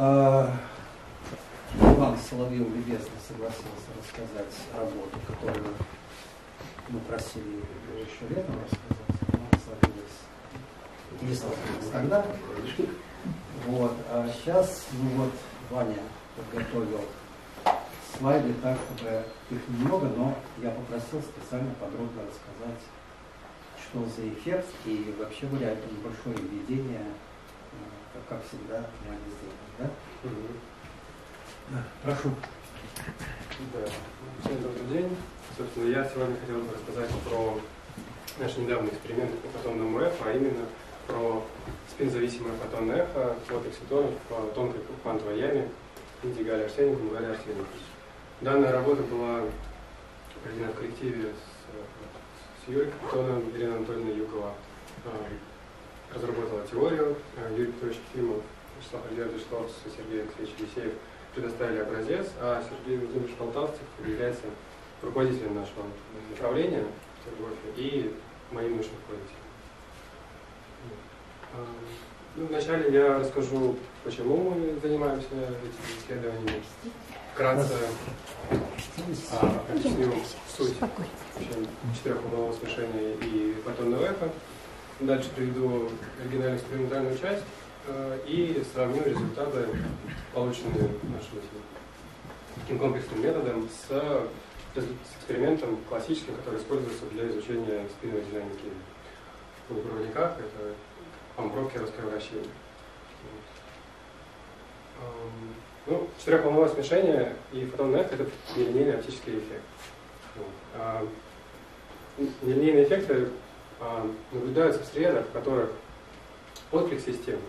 А, Иван Соловьев любезно согласился рассказать работу, которую мы просили еще летом рассказать, но сложилось, не сложилось тогда. Вот. А сейчас, ну вот, Ваня подготовил слайды так, чтобы их немного, но я попросил специально подробно рассказать, что за эффект и вообще были это небольшое введение, э, как всегда, мы Да? Да, прошу. Да. Всем добрый день. Собственно, я сегодня хотел бы рассказать про наш недавний эксперимент по фотонному эхо, а именно про спин-зависимое фотонное эхо от экситонов в тонкой квантовой яме Индигале Арсеником и Галя Арсеником. Данная работа была проведена в коллективе с, с Юрием Капитоном, Еленой Анатольевной Юкова. А, разработала теорию, а, Юрий Петрович Ефимов, Вячеслав Сергей Алексеевич Елисеев предоставили образец, а Сергей Владимирович Полтавцев является руководителем нашего направления Петергофе и моим научным руководителем. А, ну, вначале я расскажу, почему мы занимаемся этими исследованиями. Вкратце а, объясню суть четырехволнового смешения и фотонного эха. Дальше приведу оригинальную экспериментальную часть и сравню результаты, полученные нашим таким комплексным методом, с, с экспериментом классическим, который используется для изучения спинной динамики в полупроводниках. Это пампровки раскровращения. Ну, четырехволновое смешение и фотонный эффект – это нелинейный оптический эффект. А, нелинейные эффекты а, наблюдаются в средах, в которых отклик системы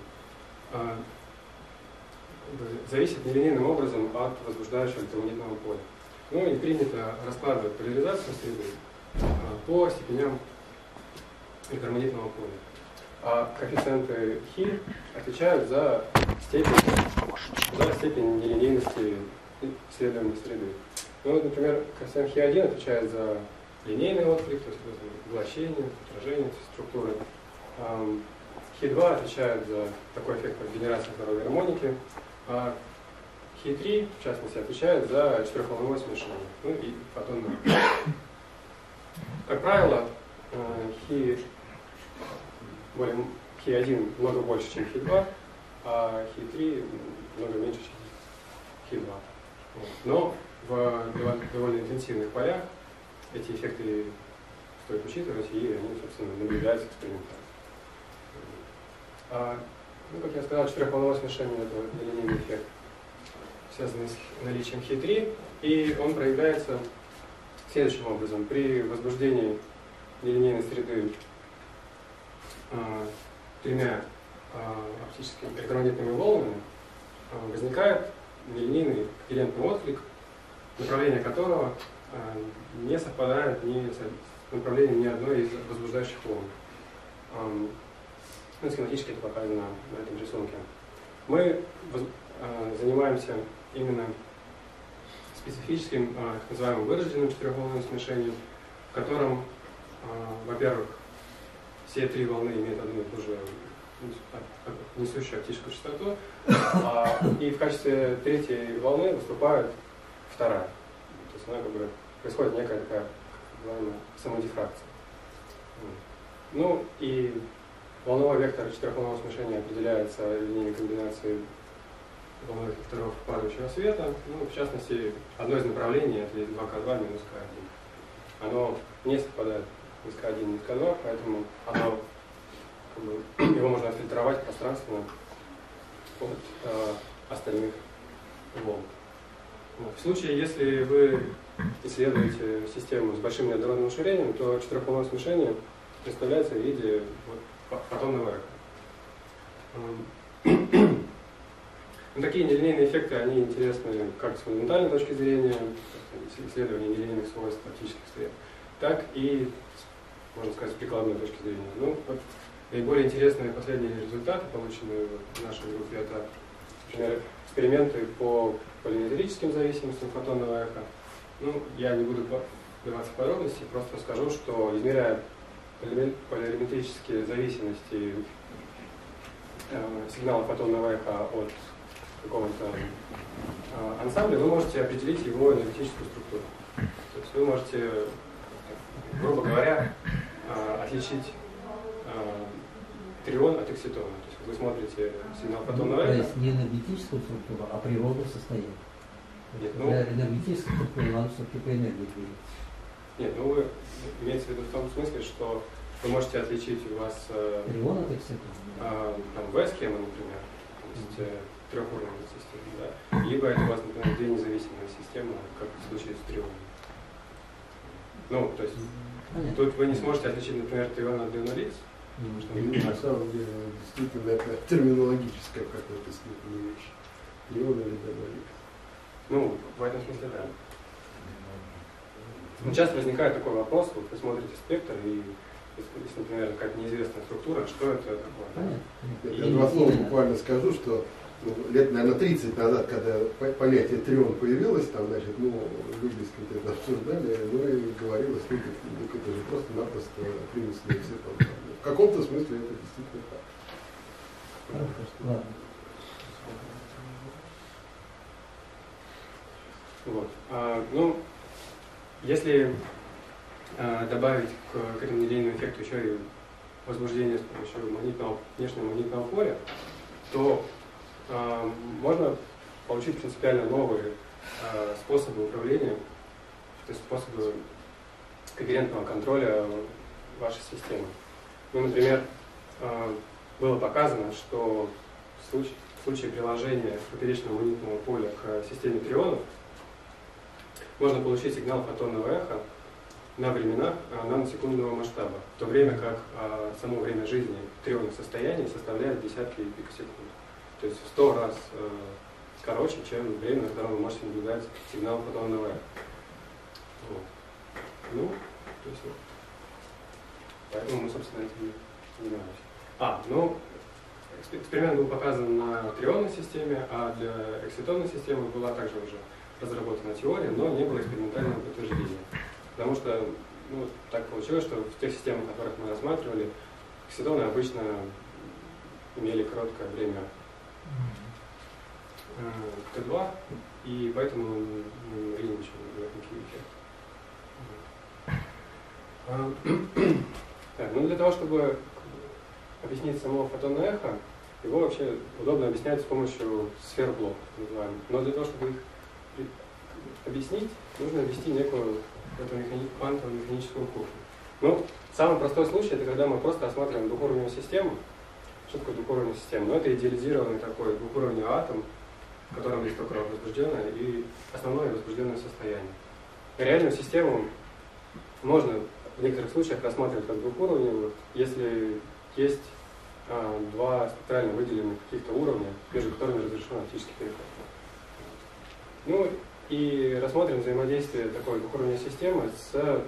зависит нелинейным образом от возбуждающего электромагнитного поля. Ну и принято раскладывать поляризацию среды по степеням электромагнитного поля а коэффициенты хи отвечают за степень, за степень нелинейности исследования среды. Ну, вот, например, коэффициент хи1 отвечает за линейный отклик, то есть поглощение, отражение структуры. Хи2 отвечает за такой эффект, как генерация второй гармоники, а Хи3, в частности, отвечает за четырехволновое смешение, ну и фотонное. Как правило, э, Хи более Хи1 много больше, чем Хи2, а Хи3 много меньше, чем Хи2. Но в довольно интенсивных полях эти эффекты стоит учитывать, и они, собственно, наблюдаются экспериментально. А, ну, как я сказал, четырехволновое смешение – это линейный эффект, связанный с наличием Хи3, и он проявляется следующим образом. При возбуждении нелинейной среды Э, тремя э, оптическими электромагнитными волнами э, возникает нелинейный когерентный отклик, направление которого не совпадает ни с направлением ни одной из возбуждающих волн. Ну, схематически это показано на этом рисунке. Мы занимаемся именно специфическим, так называемым вырожденным четырехволновым смешением, в котором, во-первых, все три волны имеют одну и ту же несущую оптическую частоту, а, и в качестве третьей волны выступает вторая. То есть она как бы происходит некая такая самодифракция. Ну и волновой вектор четырехволнового смешения определяется линией комбинации волновых векторов падающего света. Ну, в частности, одно из направлений это 2К2 минус К1. Оно не совпадает низко 1, низко 2, поэтому оно, как бы, его можно отфильтровать пространственно от э, остальных волн. В случае, если вы исследуете систему с большим неоднородным расширением, то четырехволновое смешение представляется в виде вот, фотонного эха. Но такие нелинейные эффекты, они интересны как с фундаментальной точки зрения, исследования нелинейных свойств оптических средств, так и можно сказать, с прикладной точки зрения. Ну, вот, наиболее интересные последние результаты, полученные в нашей группе, это, например, эксперименты по полиметрическим зависимостям фотонного эха. Ну, я не буду вдаваться в подробности, просто скажу, что измеряя полиметрические зависимости э, сигнала фотонного эха от какого-то э, ансамбля, вы можете определить его энергетическую структуру. То есть вы можете, грубо говоря, э, отличить трион от экситона. То есть вы смотрите сигнал фотонного То есть не энергетическую структуру, а природу состояния. Нет, ну, Для энергетической структуры надо все-таки по энергии двигаться. Нет, ну вы имеется в виду в том смысле, что вы можете отличить у вас э, Трион э, там V-схема, например, то есть э, трехуровневая система, да, либо это у вас, например, две независимые системы, как в случае с трионом. Ну, то есть Понятно. тут вы не сможете отличить, например, трион от диона лиц, Ну, что И на самом деле, действительно, это терминологическая какая-то степени вещь. Леон или Донолик. Ну, в этом смысле, да. Ну, часто возникает такой вопрос, вот вы смотрите спектр, и если, например, какая-то неизвестная структура, что это такое? Понятно. Я И два слова буквально скажу, что ну, лет, наверное, 30 назад, когда по- понятие трион появилось, там, значит, ну, люди, так сказать, это обсуждали, ну и говорилось, ну, так, ну, это же просто-напросто принесли все там. В каком-то смысле это действительно так. Вот. А, ну, если а, добавить к, этому нелинейному эффекту еще и возбуждение с помощью магнитного, внешнего магнитного поля, то а, можно получить принципиально новые а, способы управления, то есть способы когерентного контроля вашей системы. Ну, например, а, было показано, что в случае, в случае приложения поперечного магнитного поля к системе трионов можно получить сигнал фотонного эха на временах а, наносекундного масштаба, в то время как а, само время жизни трионных состояний составляет десятки пикосекунд. То есть в 100 раз э, короче, чем время, на котором вы можете наблюдать сигнал фотонного эха. Вот. Ну, то есть вот. Поэтому мы, собственно, этим занимаемся. А, ну, эксп- эксперимент был показан на трионной системе, а для экситонной системы была также уже разработана теория, но не было экспериментального подтверждения. Потому что ну, так получилось, что в тех системах, которых мы рассматривали, экситоны обычно имели короткое время э, Т2, и поэтому мы не могли ничего никаких эффектов. А, Так, ну для того, чтобы объяснить само фотонное эхо, его вообще удобно объяснять с помощью сфер блок, так называемых. Но для того, чтобы их объяснить, нужно ввести некую эту механи- квантовую механическую кухню. Ну, самый простой случай, это когда мы просто осматриваем двухуровневую систему. Что такое двухуровневая система? Ну, это идеализированный такой двухуровневый атом, в котором есть только возбужденное и основное возбужденное состояние. Реальную систему можно в некоторых случаях рассматривать как двухуровневую, если есть а, два спектрально выделенных каких-то уровня, между которыми разрешен оптический переход. Ну и рассмотрим взаимодействие такой двухуровневой системы с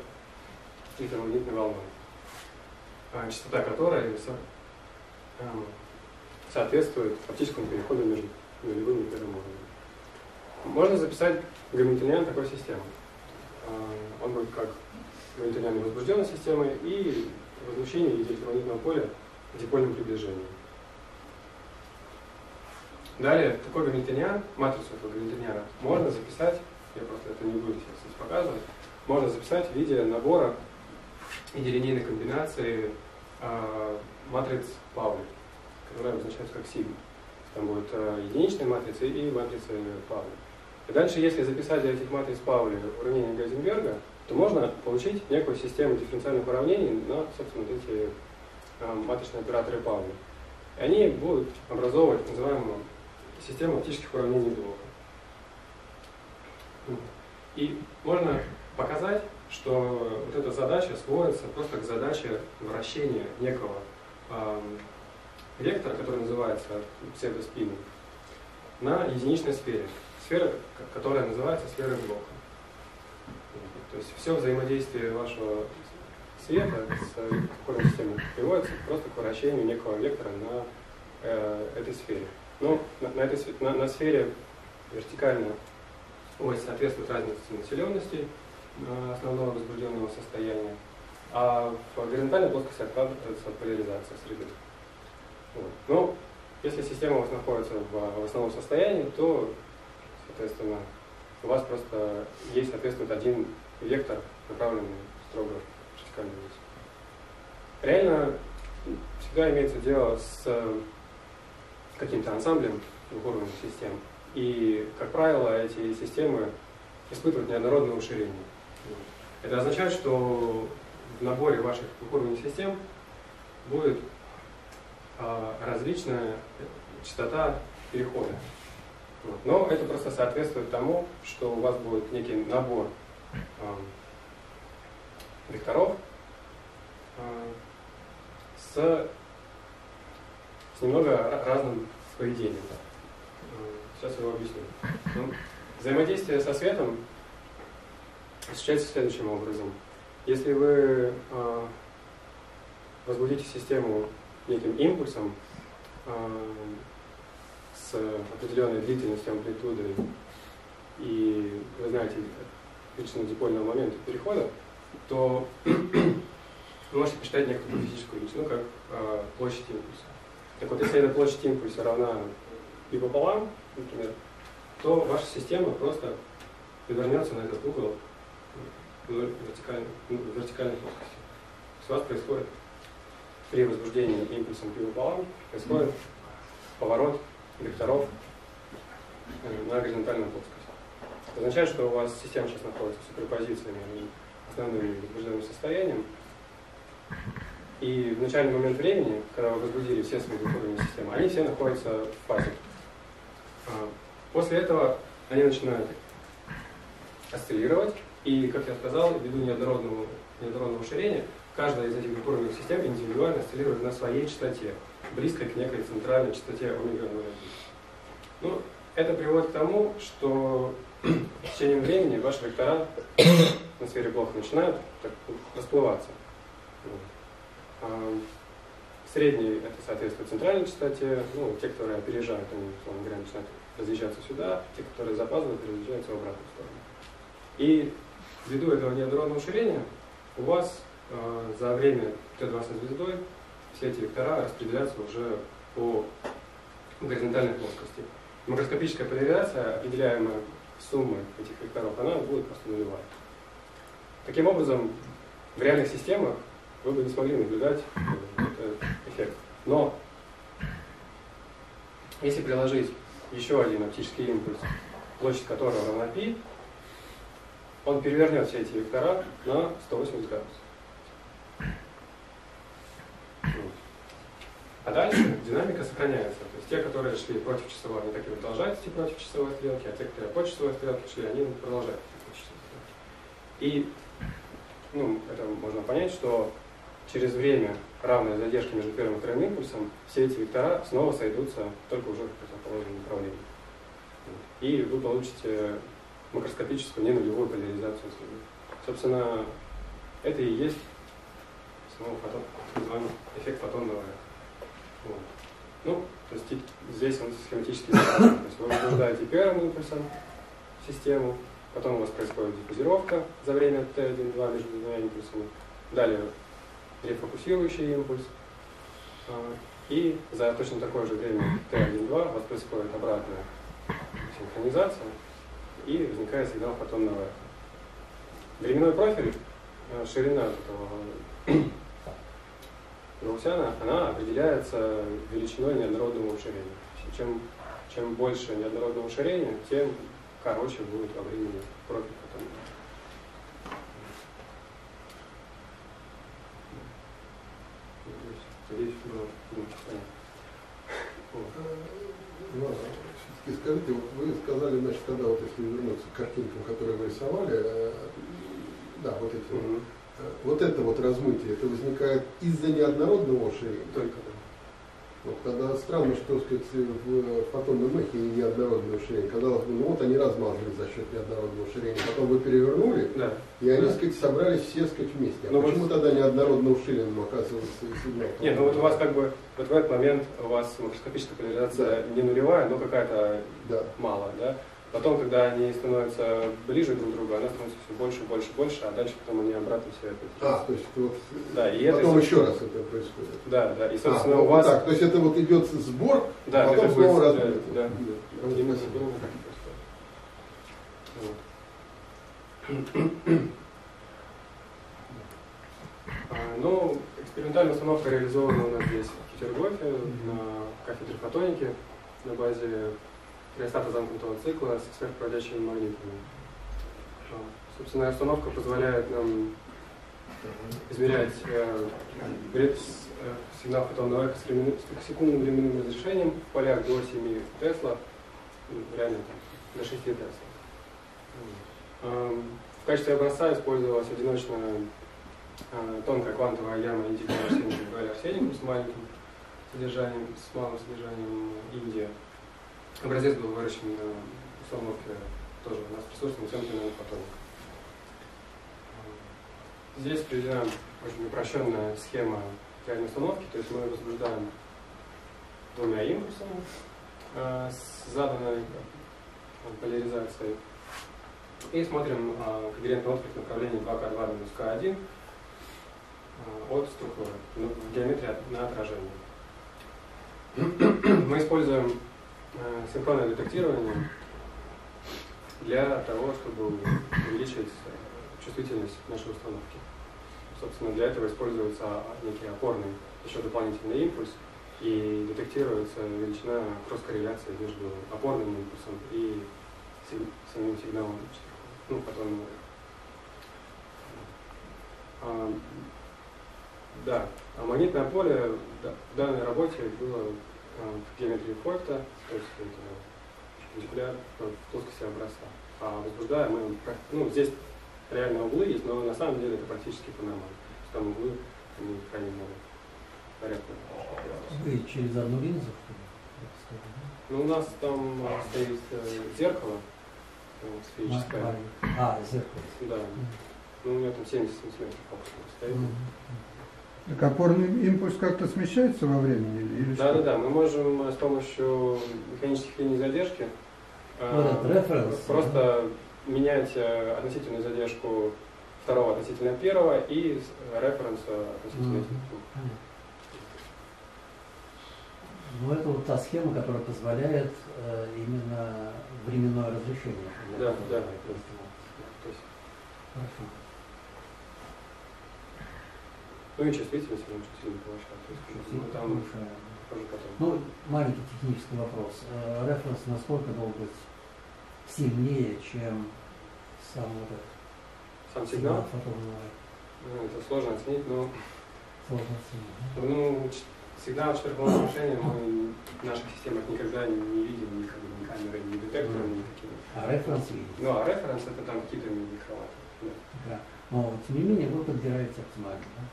электромагнитной волной, а, частота которой ам, соответствует оптическому переходу между нулевым и первым уровнем. Можно записать гамильтониан такой системы. А, Он будет как гамильтониан возбужденной системой и возмущение электромагнитного поля в дипольном приближении. Далее, такой гамильтониан, матрицу этого гамильтониана, можно записать, я просто это не буду сейчас показывать, можно записать в виде набора виде линейной комбинации а, матриц Паули, которая обозначается как сигма. Там будет а, единичная матрица и матрица Паули. И дальше, если записать для этих матриц Паули уравнение Гайзенберга, то можно получить некую систему дифференциальных уравнений на, собственно, эти а, матричные операторы Паули. И они будут образовывать называемую систему оптических уравнений блока. И можно показать, что вот эта задача сводится просто к задаче вращения некого эм, вектора, который называется псевдоспином, на единичной сфере. Сфера, которая называется сферой блока. То есть все взаимодействие вашего света с какой системой приводится просто к вращению некого вектора на э, этой сфере. Ну, на, на этой на, на сфере вертикально ось соответствует разнице населенности э, основного возбужденного состояния, а в горизонтальной плоскости откладывается поляризация среды. Вот. Ну, Если система у вас находится в, в основном состоянии, то, соответственно, у вас просто есть, соответственно, один вектор, направленный строго в вертикальную. Реально всегда имеется дело с каким-то ансамблем двухуровневых систем. И, как правило, эти системы испытывают неоднородное уширение. Это означает, что в наборе ваших двухуровневых систем будет а, различная частота перехода. Но это просто соответствует тому, что у вас будет некий набор э, векторов э, с, немного разным поведением. Сейчас я его объясню. Ну, взаимодействие со светом осуществляется следующим образом. Если вы э, возбудите систему неким импульсом э, с определенной длительностью амплитуды, и вы знаете величину дипольного момента перехода, то вы можете посчитать некоторую физическую величину, как э, площадь импульса. Так вот, если эта площадь импульса равна и пополам, например, то ваша система просто перевернется на этот угол вертикальной, ну, вертикальной плоскости. У вас происходит при возбуждении импульсом пи пополам происходит поворот векторов э, на горизонтальную плоскость. Это означает, что у вас система сейчас находится в суперпозиции между основным возбужденным состоянием. И в начальный момент времени, когда вы возбудили все свои двухуровневые системы, они все находятся в фазе. А, после этого они начинают осциллировать, и, как я сказал, ввиду неоднородного, неоднородного ширения, каждая из этих двухуровневых систем индивидуально осциллирует на своей частоте, близкой к некой центральной частоте омега 0,1. Ну, это приводит к тому, что с течением времени ваши вектора на сфере блока начинают так, расплываться. А средний это соответствует центральной частоте, ну, те, которые опережают, они, условно говоря, начинают разъезжаться сюда, те, которые запаздывают, разъезжаются в обратную сторону. И ввиду этого неоднородного уширения у вас э, за время Т2 со звездой все эти вектора распределяются уже по горизонтальной плоскости. Макроскопическая поляризация, определяемая суммы этих векторов, она будет просто нулевая. Таким образом, в реальных системах вы бы не смогли наблюдать этот эффект. Но если приложить еще один оптический импульс, площадь которого равна π, он перевернет все эти вектора на 180 градусов. А дальше динамика сохраняется. То есть те, которые шли против часовой, они так и продолжают идти против часовой стрелки, а те, которые по часовой стрелке шли, они продолжают идти против часовой стрелки. И ну, это можно понять, что через время равной задержки между первым и вторым импульсом все эти вектора снова сойдутся только уже в противоположном направлении. И вы получите макроскопическую ненулевую поляризацию среды. Собственно, это и есть снова фотон, называемый эффект фотонного вот. Ну, то есть здесь он схематически То есть вы возбуждаете первым импульсом систему, потом у вас происходит диффузировка за время Т1-2 между двумя импульсами, далее рефокусирующий импульс, а, и за точно такое же время Т1-2 у вас происходит обратная синхронизация, и возникает сигнал фотонного. Временной профиль, а, ширина этого Гаусяна, она определяется величиной неоднородного уширения. Чем, чем больше неоднородного уширения, тем короче будет во времени профиль потом. Надеюсь, было понятно. Вот. Скажите, вот вы сказали, значит, когда вот если вернуться к картинкам, которые вы рисовали, э, да, вот эти mm-hmm. вот это вот размытие, это возникает из-за неоднородного уширения? Только вот тогда странно, что сказать, в фотонном эхе неоднородное уширение. Казалось бы, ну вот они размазались за счет неоднородного уширения. Потом вы перевернули, да. и они, да. сказать, собрались все сказать, вместе. А ну, почему вот... тогда неоднородно уширенным оказывается сигнал? Нет, ну вот у вас как бы вот в этот момент у вас макроскопическая поляризация да. не нулевая, но какая-то да. малая, да? Потом, когда они становятся ближе друг к другу, она становится все больше, больше, больше, а дальше потом они обратно все это. А, то есть это вот Да, и это, потом собственно- еще раз это происходит. Да, да. И, А, собственно, вот у вас... так, то есть это вот идет сбор, Да, потом это снова будет, раз. да, да. Да, Именно. А, Ну, экспериментальная установка реализована у нас здесь, в Петергофе, на кафедре фотоники, на базе криостата замкнутого цикла с сверхпроводящими магнитами. А, Собственно, установка позволяет нам измерять э, э, сигнал фотонного эха с, секундным временным разрешением в полях до 7 Тесла, ну, реально там, до 6 Тесла. Эм, В качестве образца использовалась одиночная э, тонкая квантовая яма арсеникум говоря, арсеникум с маленьким содержанием, с малым содержанием Индия. Образец был выращен на установке тоже у нас в присутственном центре нанофотоника. Здесь приведена очень упрощенная схема реальной установки, то есть мы возбуждаем двумя импульсами э, с заданной э, поляризацией и смотрим э, когерентный отклик направления 2К2 минус К1 э, от структуры ну, в геометрии на отражение. Мы используем синхронное детектирование для того, чтобы увеличить э, чувствительность нашей установки. Собственно, для этого используется некий опорный, еще дополнительный импульс, и детектируется величина кросс-корреляции между опорным импульсом и самим сигналом. Ну, потом... А, да, а магнитное поле да, в данной работе было в геометрии Фойта, то есть это перпендикуляр в плоскости образца. А возбуждаем мы, ну, здесь реально углы есть, но на самом деле это практически по-нормально. Там углы, они крайне много порядка. Вы через одну линзу, что ли? Ну, у нас там а, стоит э, зеркало э, сферическое. А, зеркало. Да. Ну, у меня там 70 сантиметров стоит. Мгм. Так опорный импульс как-то смещается во времени или- Да, что? да, да. Мы можем э, с помощью механических линий задержки э, Вот референс, просто менять э, относительную задержку второго относительно первого и э, референса относительно двух. Понятно. Ну, это вот та схема, которая позволяет э, именно временное разрешение. Да, да. Хорошо. Ну и чувствительность она очень сильно. То есть, ну, там Повышаем. тоже потом. Ну, маленький технический вопрос. Э, Референс насколько должен быть сильнее, чем сам вот этот Сам сигнал, фотонного ну, это сложно оценить, но сложно оценить, ну, сигнал четырехволнового смешения мы в наших системах никогда не, не видим ни, ни камерой, ни детектором, никакими. А референс видите. Ну, а референс это там какие-то микроватты. Да. Да. Но тем не менее вы подбираете оптимально, да?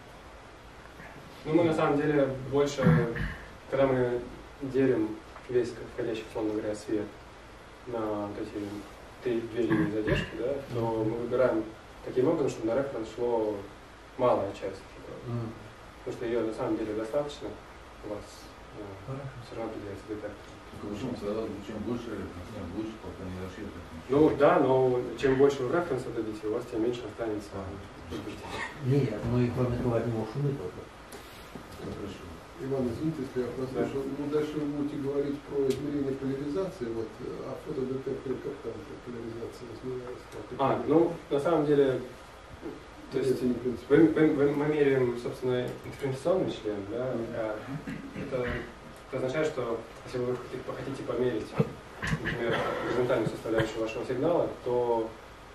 Ну, мы на самом деле больше, когда мы делим весь входящий, условно говоря, свет на вот эти три, две линии задержки, да, то мы выбираем таким образом, чтобы на референс шло малая часть. М, Потому что ее на самом деле достаточно, у вас э, все равно определяется детектор. По большому сказал, чем больше референс, тем лучше, пока не расширится. Ну да, но чем больше вы референса дадите, у вас тем меньше останется. Нет, ну и кроме того, от него шумы только. Хорошо. Иван, извините, если я послушал. Ну, дальше вы будете говорить про измерение поляризации. Вот, а фотодетекторы как там поляризация измеряется? А, ну, на самом деле, то есть мы, мы- мы- меряем, собственно, интерференционный член, да, а это, это означает, что если вы хотите, померить, например, горизонтальную составляющую вашего сигнала, то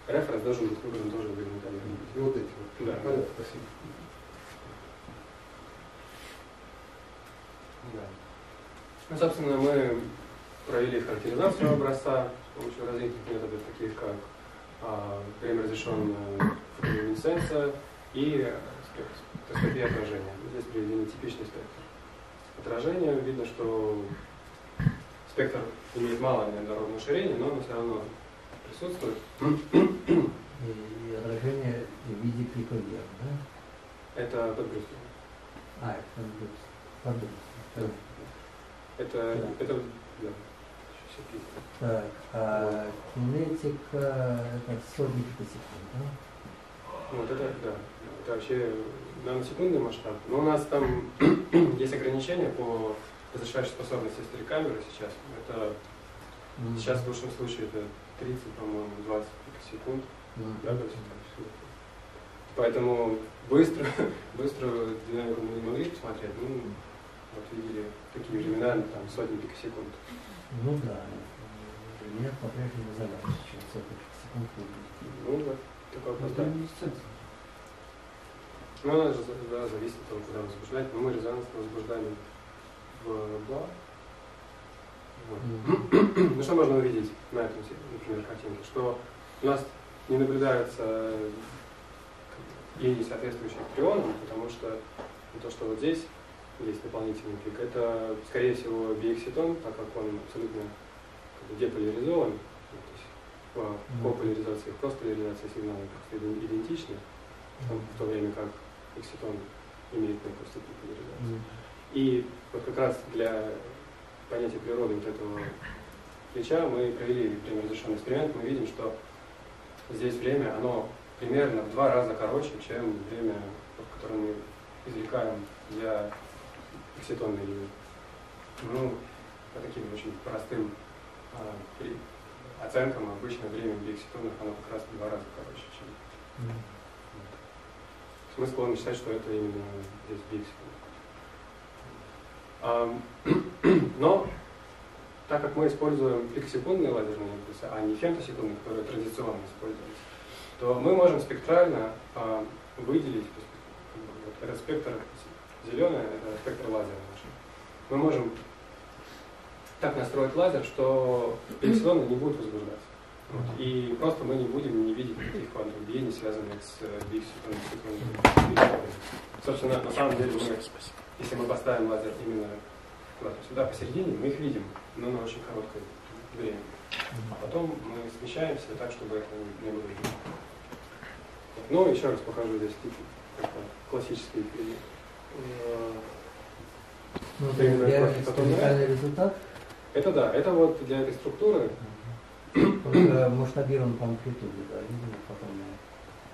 референс должен быть выбран тоже горизонтально. И вот эти вот. Да. Понятно, спасибо. Да. Ну, собственно, мы провели характеризацию образца с помощью различных методов, таких как а, время разрешенная фотолюминесценция и спек- спектроскопия отражения. Здесь приведены типичный спектр. Отражение видно, что спектр имеет малое неоднородное ширение, но оно все равно присутствует. И, отражение в виде клика вверх, да? Это подгрузка. А, это. Подброс. Да. Это, Да. это да. Так, а кинетика это сотни пикосекунд, да? Вот это, да, это вообще наносекундный масштаб. Но у нас там есть ограничения по разрешающей способности S3 сейчас. Это Мгм. сейчас в лучшем случае это 30, по-моему, 20 секунд. Мгм. Да, то есть. Поэтому быстро, быструю динамику мы не могли посмотреть. Ну, вот видели такие времена, там сотни пикосекунд. Ну да. Меня по-прежнему загадка, сейчас сотни пикосекунд. Ну, вот такой вопрос. люминесценция. Ну, она же да, зависит от того, куда возбуждать. Но мы резонансно возбуждаем в БА. Вот. Ну что можно увидеть на этом, например, картинке? Что у нас не наблюдаются линии, соответствующие трионам, потому что ну, то, что вот здесь есть дополнительный пик, это, скорее всего, биэкситон, так как он абсолютно деполяризован. То есть по, поляризации поляризация сигнала просто иди- идентична, в то, в время как экситон имеет поляризации. Мгм. И вот как раз для понятия природы вот этого ключа мы провели пример разрешенный эксперимент. Мы видим, что здесь время, оно примерно в два раза короче, чем время, которое мы извлекаем для экситонной линии. Ну, по таким очень простым при- оценкам обычно время для экситонных оно как раз в два раза короче, чем Мгм. мы склонны считать, что это именно здесь бикситон. Ам, Но, так как мы используем пикосекундные лазерные импульсы, а не фемтосекундные, которые традиционно использовались, то мы можем спектрально а, выделить вот этот спектр зеленый, это спектр лазера. Мы можем так настроить лазер, что пикосекунды не будут возбуждаться. Вот. И просто мы не будем не видеть никаких квантовых биений, связанных с э, биксекундами. Собственно, на самом деле, мы, если мы поставим лазер именно сюда посередине, мы их видим, но на очень короткое время. А потом мы смещаемся так, чтобы это не было видно. Вот. Ну, еще раз покажу здесь типа, как-то классический пример. Э, Ну, это экспериментальный результат, Это да, это вот для этой структуры, э, масштабирован по амплитуде, да, видимо, потом.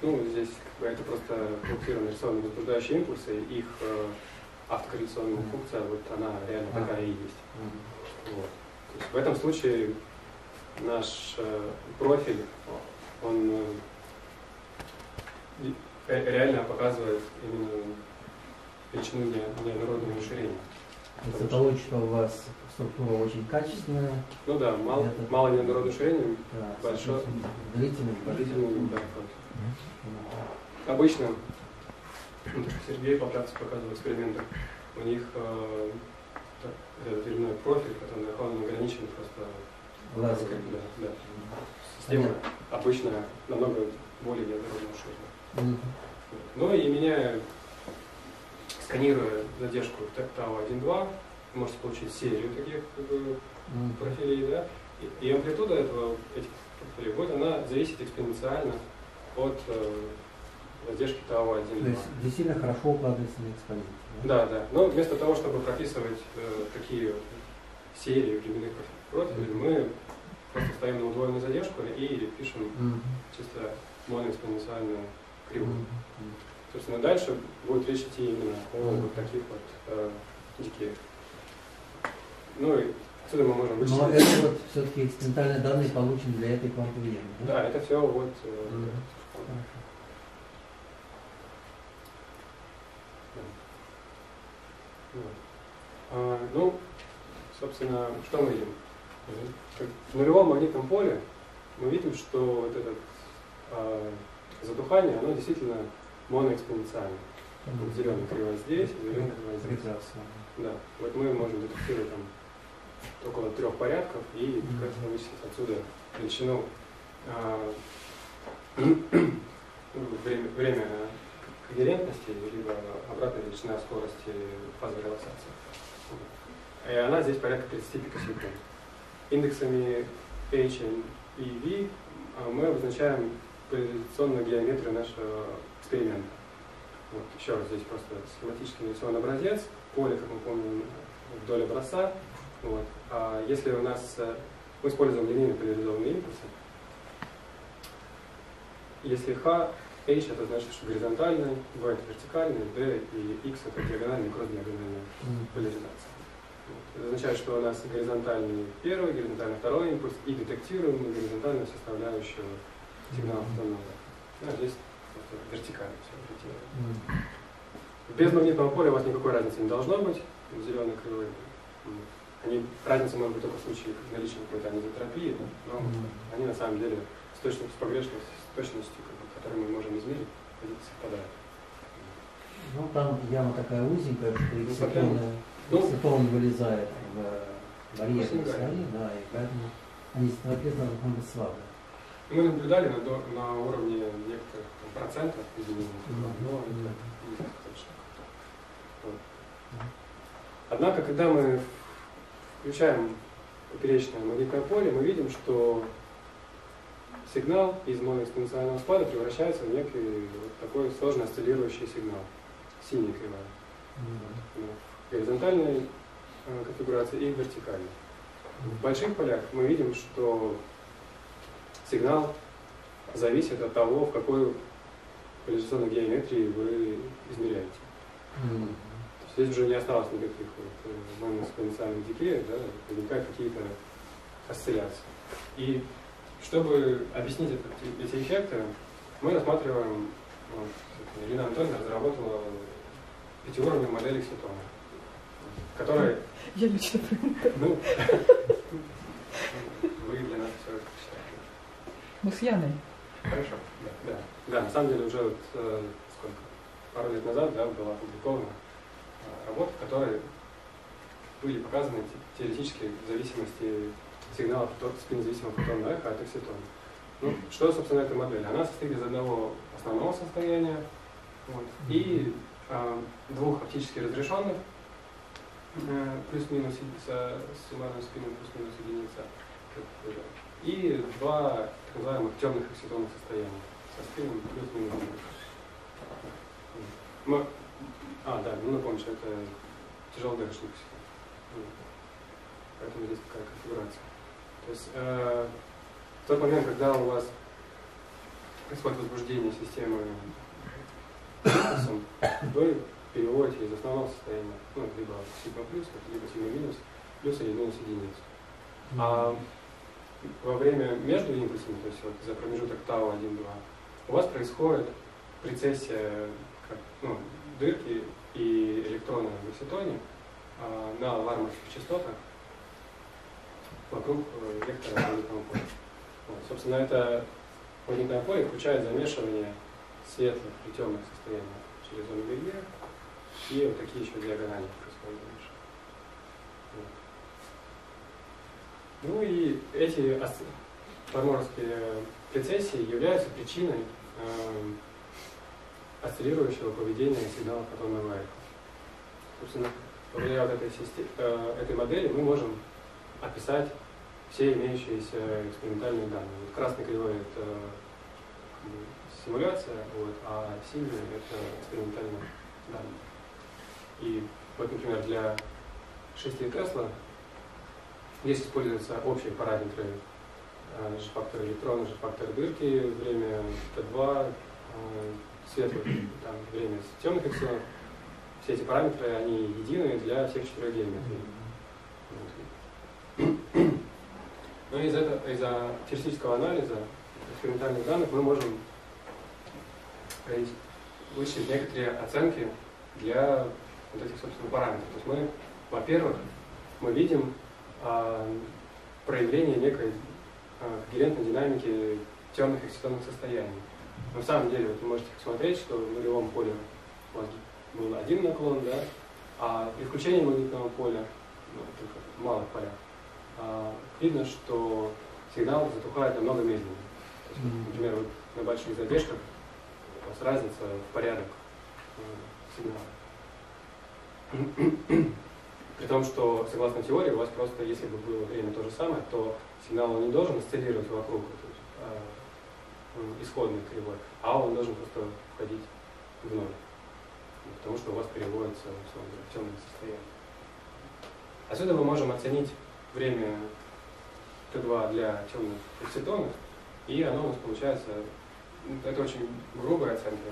ну, здесь как бы, это просто функционированные рисованные возбуждающие импульсы, их э, автокорреляционная функция, вот она реально А. такая и есть. Вот. То есть в этом случае наш э, профиль, он э, реально показывает именно величину не- неоднородного расширения. Из-за того, что у вас структура очень качественная, Ну да, мало, Это- мало неоднородного расширения, да, Большой. длительный большая. да. Обычно, Сергей Полтавцев показывал в экспериментах, у них э, этот временной профиль, который он ограничен просто Лазер. Да, да. Система обычно намного более неоднородного ширина. Мгм. Ну и меняя, сканируя задержку ТАО 1.2, вы можете получить серию таких как бы, профилей, да, и, и амплитуда этого, этих профилей, вот она зависит экспоненциально от э, задержки То 1.2. есть действительно хорошо укладывается на экспозицию. Да, да. Но вместо того, чтобы прописывать э, такие вот серии временных профилей, мы просто ставим на удвоенную задержку и пишем Мгм. чисто моноэкспоненциальную кривую. Мгм. Собственно, дальше будет речь идти именно о вот таких вот э, диких. Ну и отсюда мы можем вычислить. Но это вот все-таки экспериментальные данные получены для этой квантовой ямы, да? Да, это все вот. э, да. А, ну, собственно, что мы видим? Как В нулевом магнитном поле мы видим, что вот это а, затухание, оно действительно моноэкспоненциально. Вот зеленая кривая здесь, зеленая кривая здесь. Да. Вот мы можем детектировать там около трех порядков и как раз вычислить отсюда величину ну, время, время когерентности, либо обратная величина скорости фазы релаксации. И она здесь порядка 30 пикосекунд. Индексами H и V а, мы обозначаем поляризационную геометрию нашего эксперимента. Вот, еще раз, здесь просто схематически нарисован образец, поле, как мы помним, вдоль образца. Вот. А если у нас э, Мы используем линейно поляризованные импульсы. Если H, H это значит, что горизонтальный, V это вертикальный, D и X это диагональный и кросс-диагональная поляризация. Вот. Это означает, что у нас горизонтальный первый, горизонтальный второй импульс и детектируем мы горизонтальную составляющую сигнала фотонного. Ну, а здесь вертикально все ориентировано. Без магнитного поля у вас никакой разницы не должно быть, зеленый кривой. Они, разница может быть только в случае наличия какой-то анизотропии, но они на самом деле с точностью, с погрешностью, с точностью, как бы, которую мы можем измерить, они совпадают. Ну, там яма такая узенькая, что Ну, экситон, ну, экситон вылезает в слои, да, и поэтому анисотропия должна быть слабая. Мы наблюдали на, до- на уровне некоторых там, процентов изменений, но это не так точно. Вот. Однако, когда мы включаем поперечное магнитное поле, мы видим, что сигнал из моноэкспоненциального спада превращается в некий вот такой сложно осциллирующий сигнал, синий кривая. Ну, в горизонтальной э, конфигурации и в вертикальной. В больших полях мы видим, что сигнал зависит от того, в какой поляризационной геометрии вы измеряете. Мгм. То есть здесь уже не осталось никаких вот, э, моноэкспоненциальных дикеев, да, возникают какие-то осцилляции. И чтобы объяснить это- эти эффекты, мы рассматриваем, вот, Ирина Анатольевна разработала пятиуровневую модель экситона, которая Я лично ну, вы для нас все. Мы с Яной. Хорошо. Да, да. Да, на самом деле уже вот, э, сколько, пару лет назад да, была опубликована э, работа, в которой были показаны те- теоретические зависимости сигнала фото- спинозависимого фотонного эха от экситона. Ну, что, собственно, эта модель? Она состоит из одного основного состояния вот, и э, двух оптически разрешенных э, плюс-минус еди- со суммарным спином плюс-минус единица. И два так называемых темных оксидонных состояния со спином плюс-минус. Мы, а, да, ну напомню, что это. Вот. Поэтому здесь такая конфигурация. То есть э, в тот момент, когда у вас происходит возбуждение системы вы переводите из основного состояния, ну, либо сигма плюс, либо сигма минус, плюс или минус единицу. А во время между импульсами, то есть вот за промежуток тау 1-2, у вас происходит прецессия как, ну, дырки и электрона в экситоне а, на вармарских частотах вокруг э, вектора магнитного поля. Вот, собственно, это магнитное поле включает замешивание светлых и темных состояний через омега и вот такие еще диагонали происходят дальше. Вот. Ну и эти фарморские прецессии являются причиной э, осциллирующего поведения сигнала фотонного эха. Собственно, благодаря вот этой, э, этой модели мы можем описать все имеющиеся экспериментальные данные. Вот красный кривой это бы, симуляция, вот, а синий это экспериментальные данные. И вот, например, для 6 Тесла здесь используются общие параметры э, G-фактор электрона, G-фактор дырки, время Т2, э, светлых, там, время темных эксонов. Все эти параметры, они единые для всех четырех геометрий. Но из этого, из-за теоретического анализа экспериментальных данных мы можем вычислить некоторые оценки для вот этих, собственно, параметров. То есть мы, во-первых, мы видим проявление некой а, когерентной динамики темных экситонных состояний. На самом деле, вот вы можете посмотреть, что в нулевом поле у вас был один наклон, да, а при включении магнитного поля, ну, только в малых полях, а, видно, что сигнал затухает намного медленнее. То есть, вот, например, вот на больших задержках у вас разница в порядок э, сигнала. При том, что, согласно теории, у вас просто, если бы было время то же самое, то сигнал не должен осциллировать вокруг э, м, исходной кривой, а он должен просто входить в ноль. Потому что у вас переводится в темное состояние. Отсюда мы можем оценить время Т2 для темных эксцитонов, и оно у нас получается, ну, это очень грубая оценка,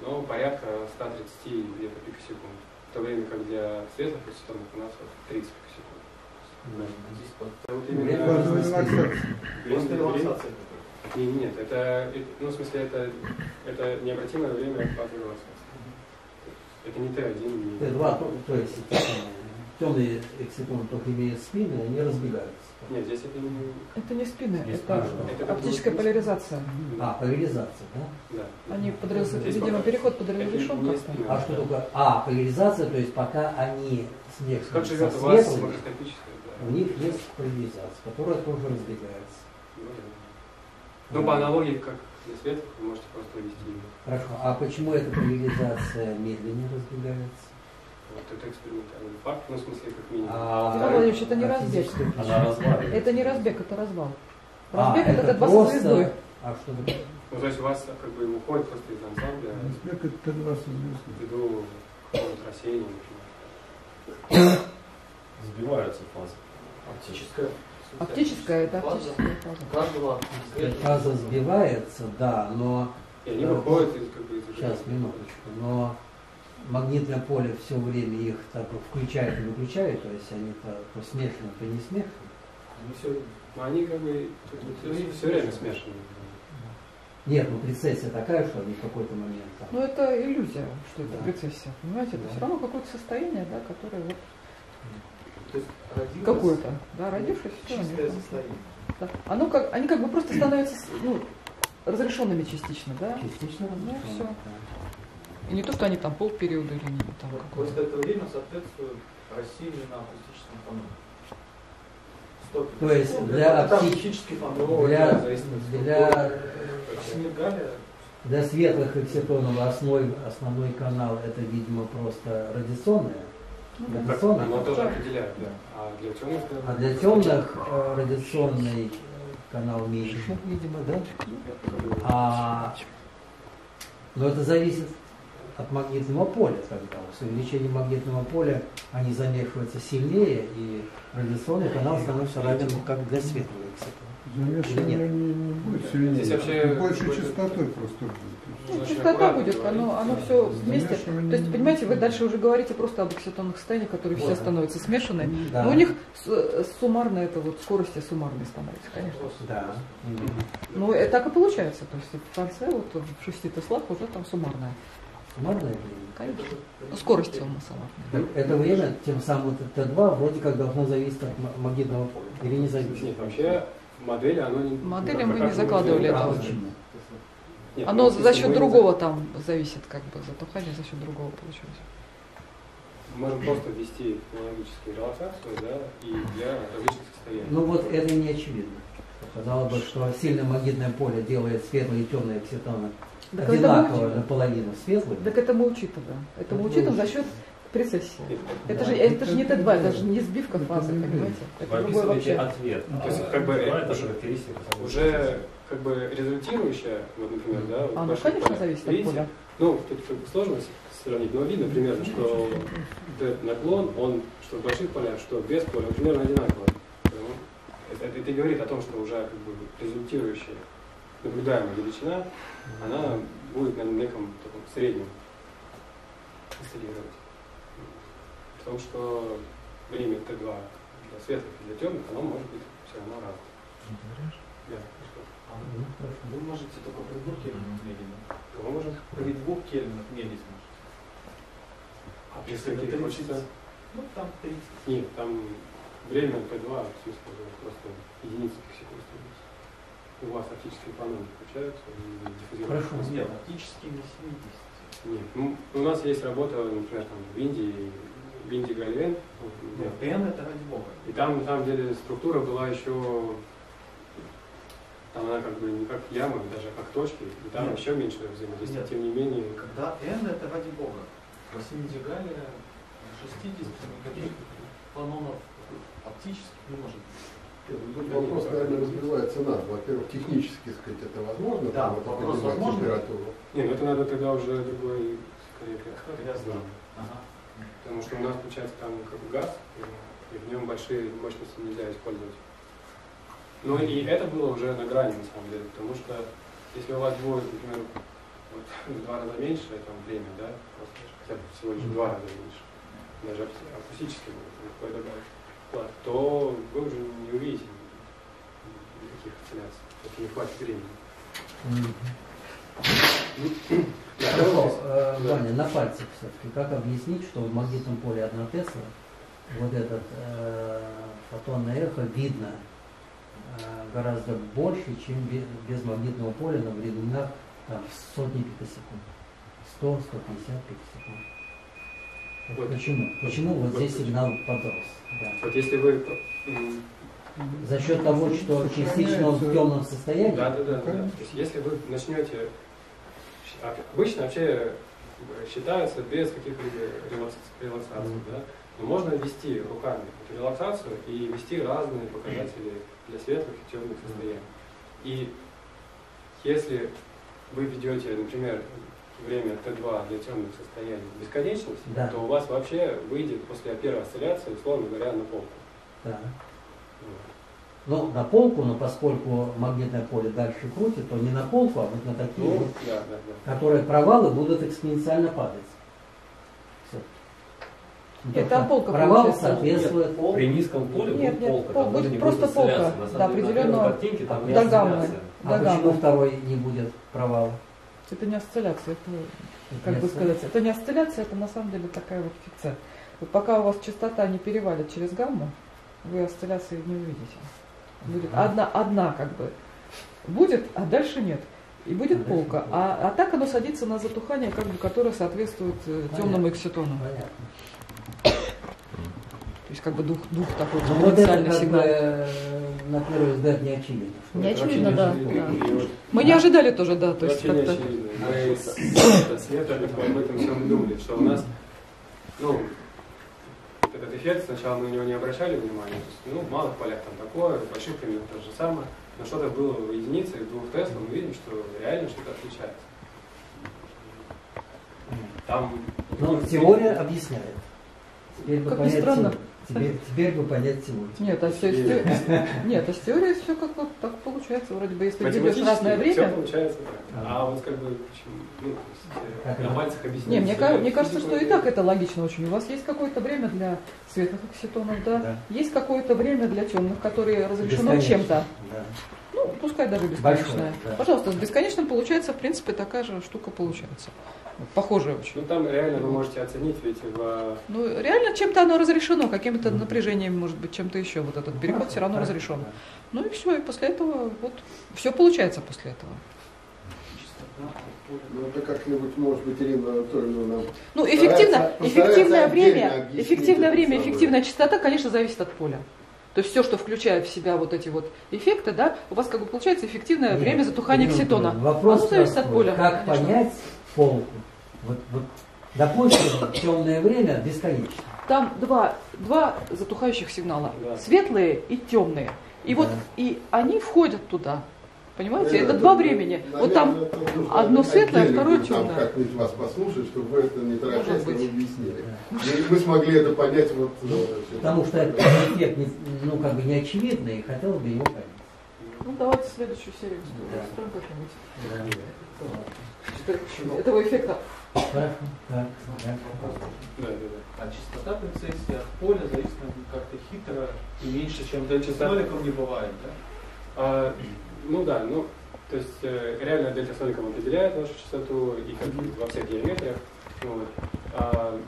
но порядка 130 где-то пикосекунд. То время как для светлых эксцитонов у нас вот 30 пикосекунд. Это вот именно Фазовая релаксация. время- время- Не, нет, это, ну, в смысле, это, это необратимое время фазы релаксации. Это не Т1, не... Т2, то, то есть темные экситоны только имеют спины, они разбегаются. Нет, здесь это не... Это не спины, Не это Это оптическая бы- поляризация. А, поляризация, да? Да. Они под раз- Здесь видимо, пока- переход под это разрешен не как-то. А что такое? А, поляризация, то есть пока они смешаны Как со живет светлыми, да. у них есть поляризация, которая тоже разбегается. Ну. Ну, по аналогии, как для светлых, вы можете просто ввести его. Хорошо, а почему эта поляризация медленнее разбегается? Вот это экспериментальный факт, ну, в смысле, как минимум. А, Иван Владимирович, это не а разбег. Она разваливается. Это не разбег, это развал. А, Разбег это, это два со звездой. А что? Ну, то есть у вас как бы уходит просто из ансамбля Разбег это Т2 со звездой. ввиду какого-то рассеяния, например. Сбиваются фазы. Оптическая. Оптическая это оптическая фаза. Фаза сбивается, да, но И они выходят из как бы из сейчас минуточку, но магнитное поле все время их так вот включает и выключает, то есть они то, то смешаны, то не смешаны. они все Но они как бы все, время смешаны. Нет, ну прецессия такая, что они в какой-то момент там. Ну это иллюзия, что это Да. прецессия. Понимаете, это Да. все равно какое-то состояние, да, которое вот То есть родилось какое-то, да, родившись, все. Да. Оно как, они как бы просто становятся ну, разрешенными частично, да? Частично Ну, разрешено, всё. да. И не то, что они там полпериода или не там Вот какое-то. Это время соответствует России на акустическом фоне. То есть Ну, для это там опти- акустический фон. Ну, Для, для, для светлых экситонов основной, основной канал это, видимо, просто. Ну, радиационный Оно канал. тоже определяет, да. А для темных А для темных э, радиационный канал меньше, видимо, да? А, но это зависит от магнитного поля тогда. С увеличением магнитного поля они замешиваются сильнее, и радиационный канал становится равен как для светлого экситона. Замешивание не, не будет сильнее. Здесь вообще какой-то- частотой просто будет. Ну, частота будет, оно, оно все вместе. То есть, понимаете, вы дальше уже говорите просто об окситонных состояниях, которые все становятся смешанные. Да. Но у них с- суммарно это вот скорости суммарные становятся, конечно. Да. Ну, это так и получается. То есть в конце, вот в шести теслах уже там суммарная. Суммарное время. Конечно. Ну, скорость он суммарная. Это время, тем самым вот Т2 вроде как должно зависеть от магнитного поля. Или не зависит? Нет, вообще модели оно не... Модели ну, мы не закладывали этого. почему? Нет, Оно ну, за счет мы не другого там зависит, как бы, затухание за счет другого получилось. Мы можем просто ввести фонологическую релаксацию, да, и для различных состояний. Ну вот это не очевидно. Казалось бы, что сильное магнитное поле делает светлые и темные окситоны Так одинаково учитываем. наполовину светлые. Так это мы учитываем. Это мы учитываем за счет прецессии. Это Да. же, это же не Т2, это же не сбивка фазы, понимаете? Это Вы описываете вообще. ответ. То есть, как бы, Ну, это характеристика. Уже как бы результирующая, вот, например, да, вот Оно, ваши конечно, поля. зависит от поля. Ну, тут как бы сложно сравнить, но видно примерно, что этот наклон, он что в больших полях, что без поля, он примерно одинаковый. Потому Это, это, говорит о том, что уже как бы результирующая наблюдаемая величина, она будет на неком таком среднем осциллировать. В том, что время Т2 для светлых и для темных, оно может быть все равно разное. Да? А Вы можете только при двух кельвинах да? Мы можем При двух кельвинах можете. А при Если скольких хочется? 30, Ну, там 30. Нет, там время Т2, в смысле, просто единицы становится. У вас оптические панели включаются. Хорошо. Нет, оптически не 70. Нет, ну, у нас есть работа, например, там, в Индии, в Индии Гальвен, Нет, N это ради бога. и там, на самом деле, структура была еще, там она как бы не как ямы, даже как точки, и там Нет. еще меньше взаимодействия. Нет. Тем не менее, Когда N это ради бога. В Синедигале 60 никаких фанонов оптических не может быть. Нет, Тут вопрос, наверное, разбивается на. Во-первых, технически, сказать, это возможно, Да, там, это вопрос возможно. температуру. не, ну это надо тогда уже другой, скорее, я знаю. Ага. Потому что у нас получается там как бы газ, и, и в нем большие мощности нельзя использовать. Ну и это было уже на грани, на самом деле, потому что если у вас будет, например, вот, в два раза меньше там, время, да, просто хотя бы всего лишь в два раза меньше, даже аку- акустически будет легко добавить, вклад, то вы уже не увидите никаких осцилляций, просто не хватит времени. Хорошо, э. Ваня, на пальцах все-таки, как объяснить, что в магнитном поле 1 Тесла вот этот э, фотонное эхо видно э, гораздо больше, чем без, магнитного поля на временах там, в сотни пикосекунд. 100, 150 пикосекунд. Вот. почему? Почему вот Вот здесь почему. сигнал подрос? Да. Вот если вы м, За счет того, что частично он в темном состоянии, Да, да, да, да. То есть если вы начнете обычно вообще э, считается без каких-либо релакс- релаксаций, да. Но можно ввести руками эту релаксацию и ввести разные показатели для светлых и темных состояний. И если вы ведете, например, время Т2 для темных состояний бесконечность, Да. то у вас вообще выйдет после первой осцилляции, условно говоря, на полку. да. Вот. Ну, на полку, но поскольку магнитное поле дальше крутит, то не на полку, а вот на такие Ну, вот, да, да, да. которые провалы будут экспоненциально падать. Ну, Это только полка Провал соответствует При низком поле Нет, будет нет, полка, пол- там будет просто полка, до определенного- картинке там до гаммы. осцилляция. А почему второй не будет провала? Это не осцилляция, это, как не бы сказать, это не осцилляция, это на самом деле такая вот фикция. Вот пока у вас частота не перевалит через гамму, вы осцилляции не увидите. Будет Ага. одна, одна как бы будет, а дальше нет. И будет А полка. А, а так оно садится на затухание, как бы, которое соответствует э, Понятно. темному экситону. Понятно. То есть как бы дух, дух такой Ну, вот это дифференциальный как э, на первый взгляд не очевидно. Не очевидно, да, Мы не Да. ожидали тоже, да, то есть Вообще не как-то. очевидно. Мы с Светой об этом всем думали, что у нас, ну, этот эффект, сначала мы на него не обращали внимания, то есть, ну, в малых полях там такое, в больших примерно то же самое, но что-то было в единице, в двух Тесла, мы видим, что реально что-то отличается. Там... Но теория объясняет. Теперь Как ни странно. Теперь, теперь бы понять теорию. Нет, а с теорией, нет, а с теорией все как вот так получается, вроде бы, если Математически разное все время. получается так. Ага. А вот как бы почему, ну, то есть, Как э, на это? пальцах объяснить. Не, мне, мне кажется, что и так это логично очень. У вас есть какое-то время для светлых окситонов, да? Да. Есть какое-то время для темных, которые разрешено Бесконечно. чем-то. Да. Ну, пускай даже бесконечное. Большое, да. Пожалуйста, с бесконечным получается, в принципе, такая же штука получается. Вот, Похожая очень. Ну там реально вы можете оценить, ведь в Ну, реально чем-то оно разрешено, какими-то напряжениями, может быть, чем-то еще. Вот этот переход все равно разрешен. да. Ну и все, и после этого вот все получается после этого. Ну, это как-нибудь, может быть, Ирина Анатольевна нам... Ну, эффективно, эффективное время, эффективное время, эффективная частота, конечно, зависит от поля. То есть все, что включает в себя вот эти вот эффекты, да, у вас как бы получается эффективное Нет, время затухания окситона. Анатольевна, Вопрос Оно зависит от поля. Как конечно. понять полку? Вот, вот, допустим, темное время бесконечно. Там два, два затухающих сигнала. Да. Светлые и темные. И вот Да. и они входят туда. Понимаете? Это это, два времени. Вот там нужно одно светлое, отдельно второе темное. как-нибудь вас послушать, чтобы вы это не торопясь объяснили. Да. Мы, смогли это понять вот... Потому что этот эффект не- ну, как бы не очевидный, и хотелось бы его понять. Ну давайте следующую серию Да. устроим как-нибудь. Да. Что- Этого эффекта. Да. Да, да, да. А частота прецессии от поля зависит как-то хитро и меньше, чем Да, частота- соликом не бывает, да? А, ну да, ну, то есть э, реально дельта соником определяет вашу частоту и как бы во всех геометриях. Вот. А,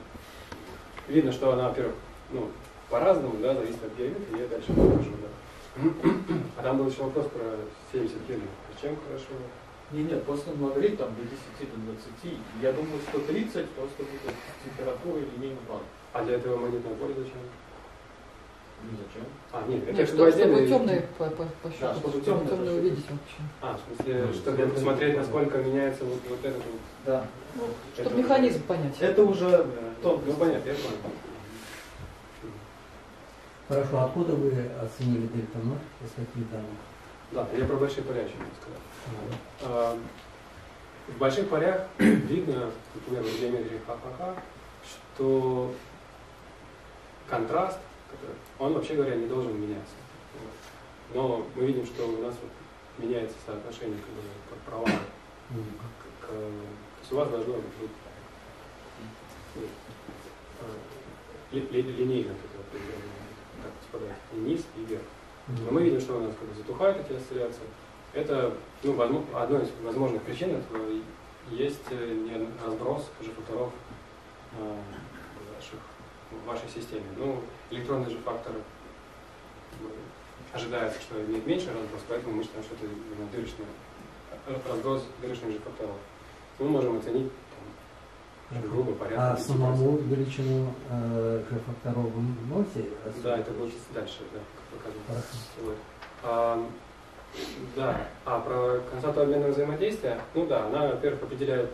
видно, что она, во-первых, ну, по-разному, да, зависит от геометрии, я дальше покажу, да. А там был еще вопрос про 70 геометрий. Чем хорошо? Не, нет, просто говорит там до 10, до 20. Я думаю, 130 просто будет температура или минус 2. А для этого магнитное поле зачем? Ну зачем? А, нет, это Нет, чтобы, чтобы отдельно- темные по, по, Да, чтобы тоже. увидеть вообще. А, в смысле, Ну, чтобы это- посмотреть, насколько меняется вот, вот этот вот. Да. Чтобы Это- механизм понять. Это уже Да. тонко. Ну, понятно, я понял. Хорошо, откуда вы оценили дельта ноль, из каких данных? Да, я про большие поля еще не сказал. А, В больших полях видно, например, в геометрии ХХХ, что контраст, он вообще говоря не должен меняться. Но мы видим, что у нас вот меняется соотношение как, бы, как права Мгм. к, к- то есть у вас должно быть ну, э, ли- ли- линейно как спадать и низ, и вверх. Но мы видим, что у нас как бы затухают эти осцилляции. Это ну, возможно, одной из возможных причин этого есть э, разброс G-факторов э, в, вашей системе. Ну, электронные же факторы э, ожидается, что имеет меньше разброс, поэтому мы считаем, что это именно дырочный, э, разброс дырочных же факторов. Мы можем оценить там, грубо порядка. А 10%. самому величину э, G-факторов вы можете? Да, это будет дальше, да, как показывает. А, да, а про константу обменного взаимодействия, ну да, она, во-первых, определяет,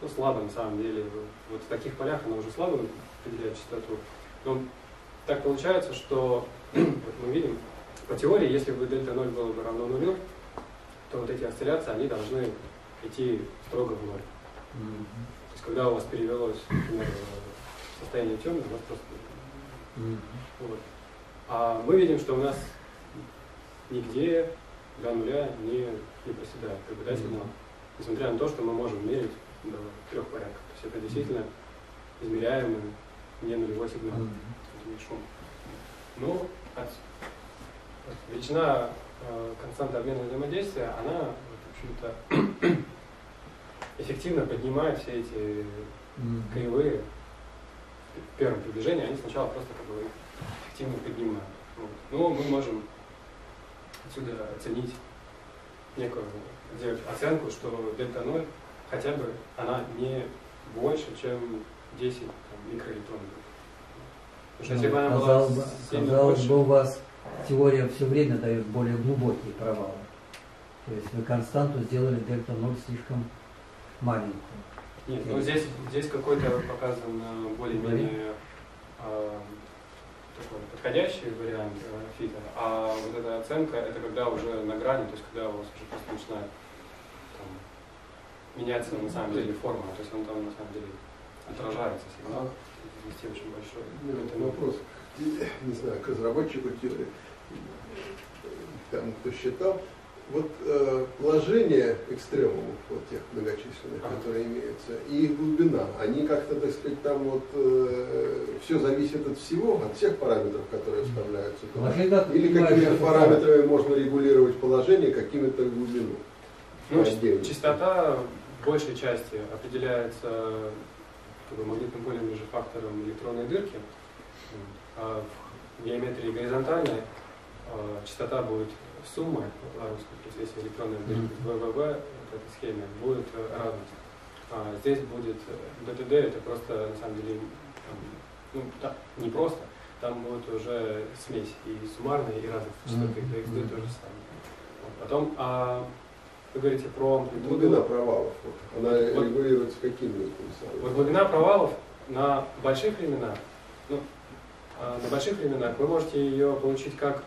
ну, слабо на самом деле, вот в таких полях она уже слабо определяет частоту. Но так получается, что вот мы видим, по теории, если бы дельта 0 было бы равно нулю, то вот эти осцилляции, они должны идти строго в ноль. Мгм. То есть, когда у вас перевелось, например, состояние темное, у вас просто Мгм. вот. А мы видим, что у нас нигде до нуля не, не проседает как да, сигнал. Несмотря на то, что мы можем мерить до трех порядков. То есть это действительно измеряемый не нулевой сигнал. Не шум. От величина э, константы обмена взаимодействия, она, в общем-то, эффективно поднимает все эти кривые в первом приближении, они сначала просто как бы эффективно поднимают. Вот. Но мы можем отсюда оценить некую, сделать оценку, что дельта 0 хотя бы она не больше, чем 10 там, микроэлектронов. Потому что если бы она была казалось, бы, сильно казалось больше, бы, у вас теория все время дает более глубокие провалы. То есть вы константу сделали дельта 0 слишком маленькую. Нет, ну здесь, здесь какой-то показан э, более-менее э, такой подходящий вариант э, фита, а вот эта оценка это когда уже на грани, то есть когда у вас уже просто начинает там, меняться на самом деле форма, то есть он там на самом деле отражается сигнал, вести очень большой. У меня Это вопрос, не знаю, к разработчику теории, там кто считал, вот э, положение экстремумов, вот тех многочисленных, которые имеются, и их глубина, они как-то, так сказать, там вот все зависит от всего, от всех параметров, которые вставляются туда. Или какими-то это параметрами можно регулировать положение, какими-то глубину. Ну, частота в большей части определяется бы, магнитным полем же фактором электронной дырки. А в геометрии горизонтальной а, частота будет суммой ларусской процессе электронной дырки в ВВВ, вот этой схеме, будет э, равной. А здесь будет э, ДТД, это просто на самом деле ну, та- не просто, там будет уже смесь и суммарной, и разных частоты. DXD то же самое. Вот. Потом, а, вы говорите про амплитуду. Глубина провалов, вот, она Вот. регулируется какими импульсами? Вот глубина провалов на больших временах, ну, а, на больших временах вы можете ее получить как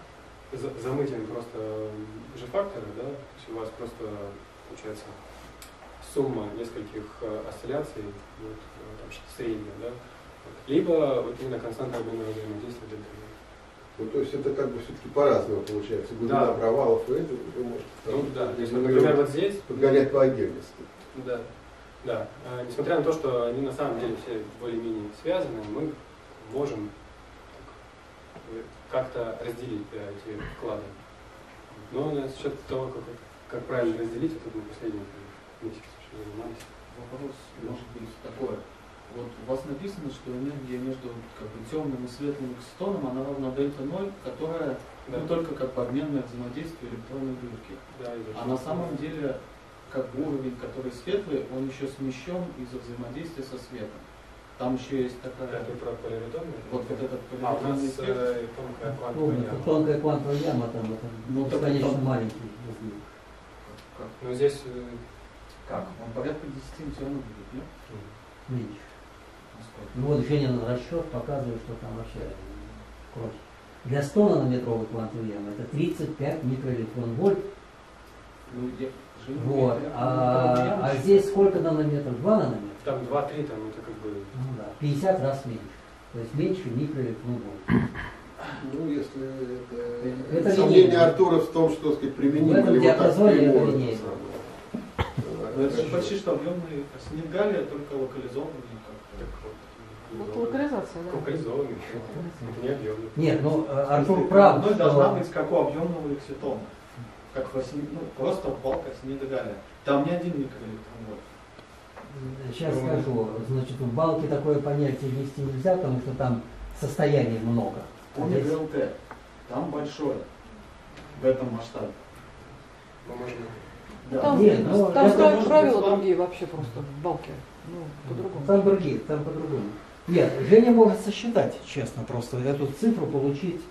за- замытием просто G-фактора, да, то есть у вас просто получается сумма нескольких э, осцилляций, будет э, там среднее, да, Вот. либо вот именно константа обменного взаимодействия дельта V. Ну, то есть это как бы все-таки по-разному получается. Глубина Да. провалов и это вы можете там Ну да, то есть, например, вот здесь подгонять по отдельности. Да, да. А, Несмотря на то, что они на самом деле все более-менее связаны, мы можем как-то разделить да, эти вклады. Но насчет того, как, как правильно разделить, это мы последние месяцы еще занимались. Вопрос может быть такой. Вот у вас написано, что энергия между как бы, темным и светлым экситоном, она равна дельта 0, которая Да, ну, только как бы обменное взаимодействие электронной дырки. да, А на самом деле, как бы уровень, который светлый, он еще смещен из-за взаимодействия со светом. Там еще есть такая, ты про поляритомию? вот, вот этот А, у нас поляритонный эффект. э, тонкая Ну, квантовая это яма. тонкая квантовая яма, там это Ну, бесконечно там- маленький. Как, Но здесь э, как? Он порядка 10 все равно будет, нет? Меньше. Насколько? Ну вот на расчет показывает, что там вообще кровь. Для 100 нанометровой квантовой ямы это 35 микроэлектрон вольт. Ну, Вот. А, я- а здесь сколько нанометров? 2 нанометра? там 2-3, там это как бы Ну да, 50 раз меньше. То есть меньше микроэлектрон вольт. Ну, если это Это Сомнение линейно. Артура в том, что, так сказать, В применимо этом ли вот так диапазоне это прямое, линейно. самое. Но это же почти что объемный, то есть не галия, только локализованный Вот локализация, да. Локализованный. Не объемный. Нет, ну Артур прав, Одной должна быть как у объемного лекситона. Как в осени, ну, просто балка осенида галия. Там не один микроэлектрон. Сейчас скажу, значит, в балке такое понятие ввести нельзя, потому что там состояний много. Помни Здесь- ГЛТ. Там большое. В этом масштабе. Можем Да. Там, Нет, ну, там правила быть другие вообще просто в балке. Ну, по-другому. Там другие, там по-другому. Нет, Женя может сосчитать, честно, просто эту цифру получить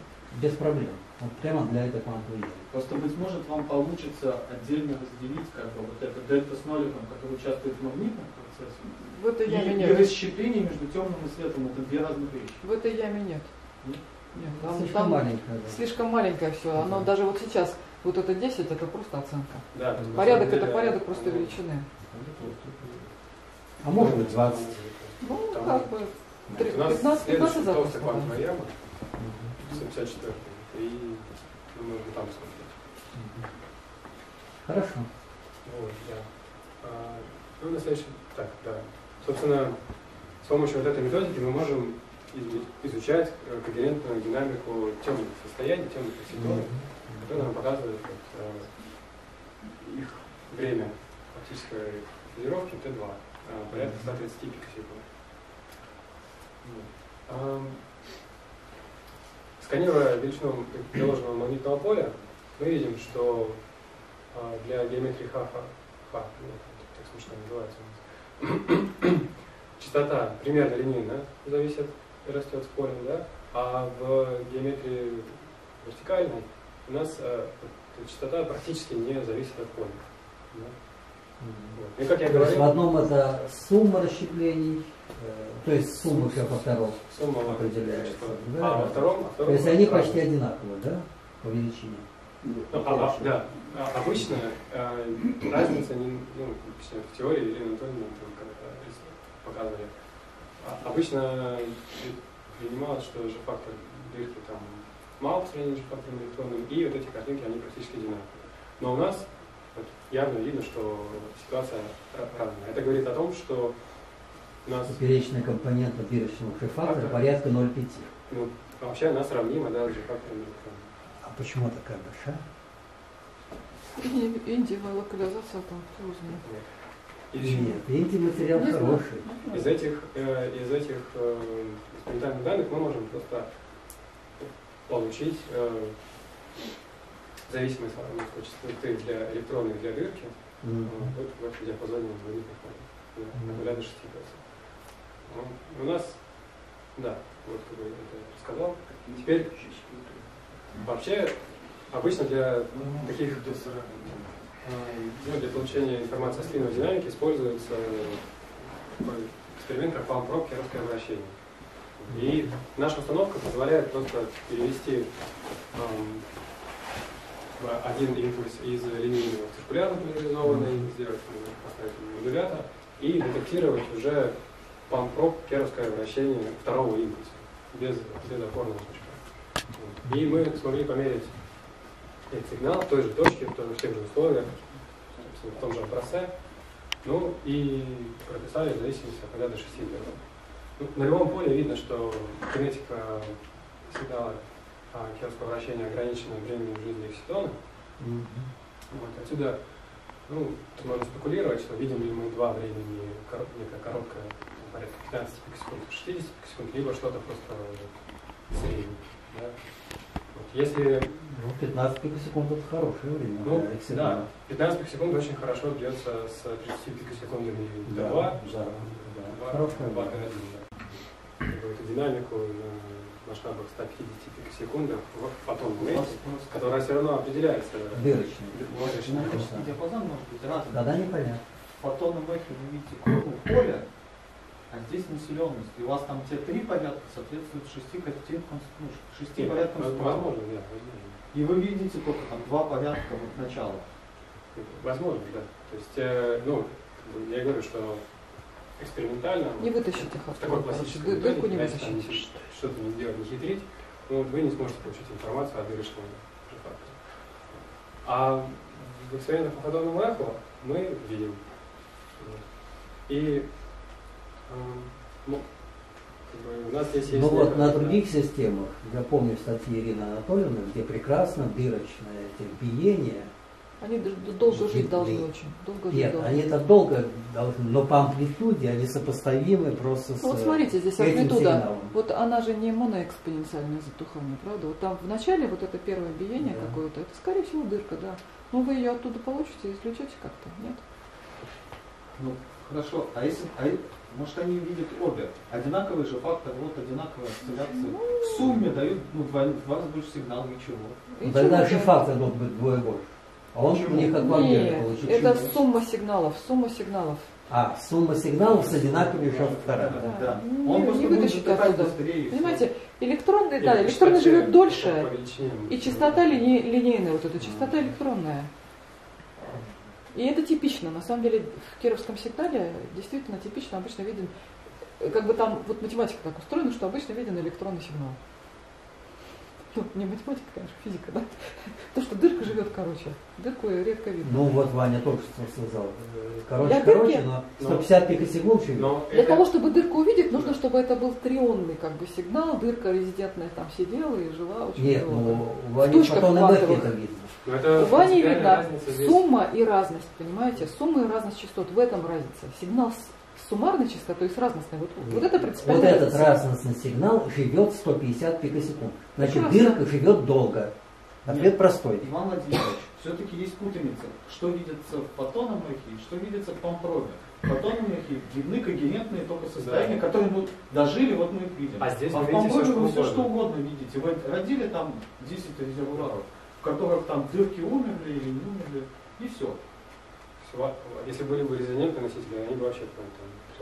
без проблем. Вот прямо для этой квантовой Просто, быть может, вам получится отдельно разделить как бы вот это дельта с ноликом, который участвует в магнитном процессе, В этой яме и, и нет. расщепление между темным и светлым. Это две разных вещи. В этой яме нет. Нет? Нет, там, Слишком там маленькая. да. слишком маленькое все. Оно Да. даже вот сейчас, вот это 10, это просто оценка. Да, Порядок самом это деле, порядок просто ну, величины. А может быть 20. Ну, как бы У нас 15 15 следующая толстая запросто. квантовая да. яма, 74 и мы можем там смотреть. Хорошо. Вот, да. А, ну, на следующий, так, да. Собственно, с помощью вот этой методики мы можем изу- изучать э, когерентную динамику темных состояний, темных осетонов, которые нам показывают вот, э, их время фактической фазировки Т2, э, порядка 130 пикосекунд. Сканируя величину приложенного магнитного поля, мы видим, что а, для геометрии Х, Х, Х, ну, так смешно называется частота примерно линейно зависит и растет с полем, да? а в геометрии вертикальной у нас э, частота практически не зависит от поля. да. И как я То есть в говорил, одном это сумма расщеплений, э, то есть сумма всех факторов. сумма определяется, да. А во втором, во То втором есть они разные. почти одинаковые, да, по величине? Ну, а- а- да, А обычно э, разница не, ну, в теории или когда-то рис- показывали. А- обычно при- принималось, что же фактор дырки там мал по сравнению с фактором электронным, и вот эти картинки, они практически одинаковые. Но у нас вот, явно видно, что ситуация ра- разная. Это говорит о том, что у нас Поперечная компонента дырочного фактора Фактор. порядка 0,5. ну, вообще она сравнима да, с фактором. А почему такая большая? Индиевая локализация там все узнает. Нет, видите, материал Не хороший. Из этих, э, из этих э, экспериментальных данных мы можем просто получить э, зависимость от от частоты для электронной для дырки э, Мгм. вот в этом диапазоне. Мгм. От 0 до 6 градусов. Ну, У нас, да, вот как бы это я рассказал. Теперь вообще обычно для таких э, ну, для получения информации о склиновой динамике используется такой эксперимент, как палм-проб керовское вращение. И наша установка позволяет просто перевести эм, один импульс из линейного в циркулярно поляризованный, сделать, поставить модулятор и детектировать уже палм-проб керовское вращение второго импульса без, без опорного точка. Вот. И мы смогли померить этот сигнал в той же точке, в, той в тех же условиях, в том же образце, ну и прописали в зависимости от 0 до 6 градусов. Ну, на любом поле видно, что кинетика сигнала а, вращения ограничена временем жизни экситона. Мгм. Вот, отсюда ну, тут можно спекулировать, что видим ли мы два времени, кор- некое короткое, порядка 15 пикосекунд, 60 пикосекунд, либо что-то просто вот среднее. Да? Вот, если Ну, 15 пикосекунд это хорошее время. Ну, да, 15 пикосекунд очень хорошо бьется с 30 пикосекундами Да, 2, да, да. Хорошее время. Эту динамику на масштабах 150 пикосекундах в фотонном эти, которая все равно определяется. Дырочный. Дырочный. Диапазон может быть разный. Тогда непонятно. В фотонном эхе вы видите круг поля, а здесь населенность. И у вас там те три порядка соответствуют шести картинкам, ну, шести Нет, порядкам воз- справа. Возможно, да, возможно. И вы видите только там два порядка вот начала. Возможно, да. То есть, э, ну, я говорю, что экспериментально Не вытащите в их такой классической ды- дырку не вытащите. что-то не делать, не хитрить, ну, вот вы не сможете получить информацию о дырочном артефакте. А в экспериментах по фотонному эху мы видим. И эм, ну, у нас здесь есть... Ну вот на других системах, я помню статьи Ирины Анатольевны, где прекрасно дырочное терпиение. Они долго жить должны очень. Долго жить Нет, должны. они это долго должны, но по амплитуде они сопоставимы просто с Ну, вот смотрите, здесь амплитуда. сигналом. Вот она же не моноэкспоненциальное затухание, правда? Вот там в начале вот это первое биение Да. какое-то, это скорее всего дырка, да. Ну вы ее оттуда получите, извлечете как-то, нет? Ну, хорошо. А если, а, может, они видят обе? Одинаковый же фактор, вот одинаковые осцилляции. В сумме дают ну, два, два больше сигнал, ничего. И Ну, Тогда же фактор должен быть вдвое больше. А он Америке Нет, получил. это сумма сигналов, сумма сигналов. А, сумма сигналов с одинаковыми факторами. Да. Да. Он Не- не затухать оттуда. быстрее. Понимаете, электронный, да, электронный живет дольше, и частота лини- линейная, вот эта частота электронная. И это типично, на самом деле в кировском сигнале действительно типично, обычно виден, как бы там вот математика так устроена, что обычно виден электронный сигнал. Ну, не математика, конечно, физика, да. То, что дырка живет короче. Дырку редко видно. Ну вот Ваня только что сказал. Короче, Для дырки? короче, но 150 пикосекунд живет. Но Для это- того, чтобы дырку увидеть, нужно, чтобы это был трионный как бы сигнал, дырка резидентная там сидела и жила очень Нет, долго. ну у Вани потом и квантовых. это видно. но это У Вани принципиальная видно разница здесь. сумма и разность, понимаете? Сумма и разность частот. В этом разница. Сигнал с суммарной частотой и с разностной. Вот, вот это Вот этот разностный сигнал живет 150 пикосекунд. Значит, Прекрасно. дырка живет долго. Ответ Нет. простой. Иван Владимирович, все-таки есть путаница. Что видится в фотонном эхе и что видится в помпробе. В фотонном эхе видны когерентные только состояния, Да. которые мы дожили, вот мы их видим. А здесь а вы в всё, вы что все что угодно. видите. Вы родили там 10 резервуаров, в которых там дырки умерли или не умерли, и все. Всё, Если были бы резонентные носители, они бы вообще там,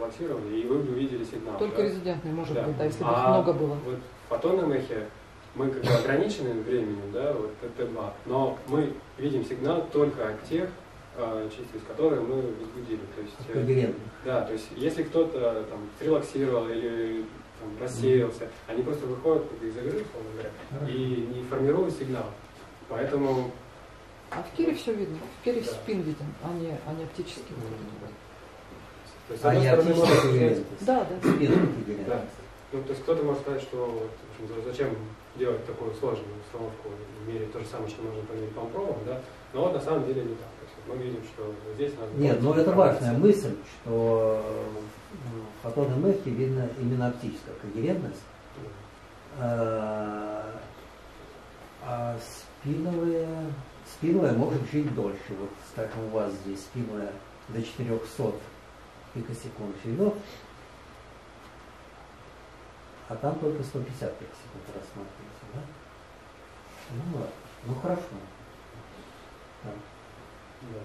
там релаксировали, и вы бы увидели сигнал. Только да? резидентный, может Да. быть, да, если бы А их много было. Вот в фотонном эхе мы как бы ограничены временем, да, вот Т2, но мы видим сигнал только от тех э, частиц, которые мы возбудили. То есть, э, Когерентно. да, то есть если кто-то там релаксировал или там, рассеялся, они просто выходят как из игры, условно говоря, и не формируют сигнал. Поэтому А в Кире все видно. В Кире Да. спин виден, а не, а не оптический. вот этот. То есть, с А одной не стороны, можно сказать. Да, да. Да. Ну, то есть кто-то может сказать, что вот, в общем, зачем делать такую сложную установку, мерить то же самое, что можно померить по пробам, да? Но вот на самом деле не так. То есть мы видим, что здесь надо... Нет, ну это важная мысль, что ну, в фотонном эхе видно именно оптическая когерентность. А а спиновая, спиновая может жить дольше. Вот, скажем, у вас здесь спиновая до 400 пикосекунд живет, а там только 150 пикосекунд рассматривается, да? Ну ладно, ну хорошо. Да. Да.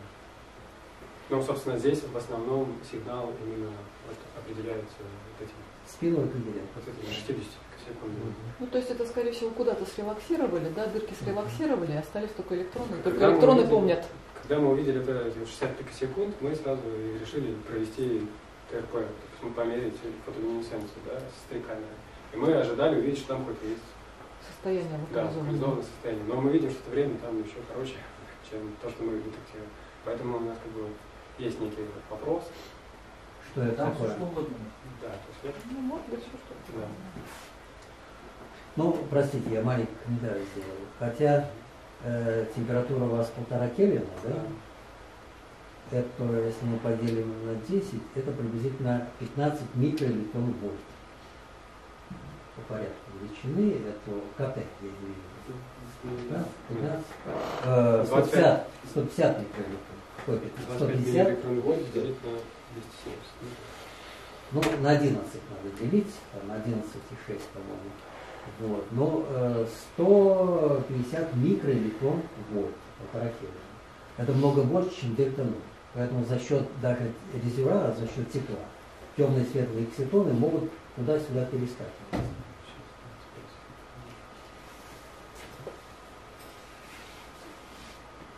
Ну, собственно, здесь в основном сигнал именно вот определяется вот этим, Спиновая когерентность. вот этими 60 секундами. Ну, то есть это, скорее всего, куда-то срелаксировали, да, дырки срелаксировали, остались только электроны. Только Когда мы электроны помнят. Когда мы увидели это эти 60 пикосекунд, мы сразу решили провести ТРП, то есть мы померить фотолюминесценцию, да, с три камеры. И мы ожидали увидеть, что там хоть есть Состояние да, локализованное. состояние. Но мы видим, что это время там еще короче, чем то, что мы детектируем. Поэтому у нас как бы есть некий вот вопрос. Что это Там все такое? что угодно. Да, то есть это- Ну, может быть, что что-то. Да. Ну, простите, я маленький комментарий сделал. Хотя э, температура у вас полтора Кельвина, да? Это, если мы поделим на 10, это приблизительно 15 микроэлектрон вольт. По порядку величины, это КТ, я имею в виду. Да? 15? Э, 150, 150 микроэлектрон. Какой 15? 25 150? миллиэлектрон вольт делить на 270. Ну, на 11 надо делить, там, на 11,6, по-моему. Вот. Но э, 150 микроэлектрон вольт парафина. Это много больше, чем дельта 0. Поэтому за счет даже резервуара, за счет тепла, темные и светлые экситоны могут туда-сюда перескакивать.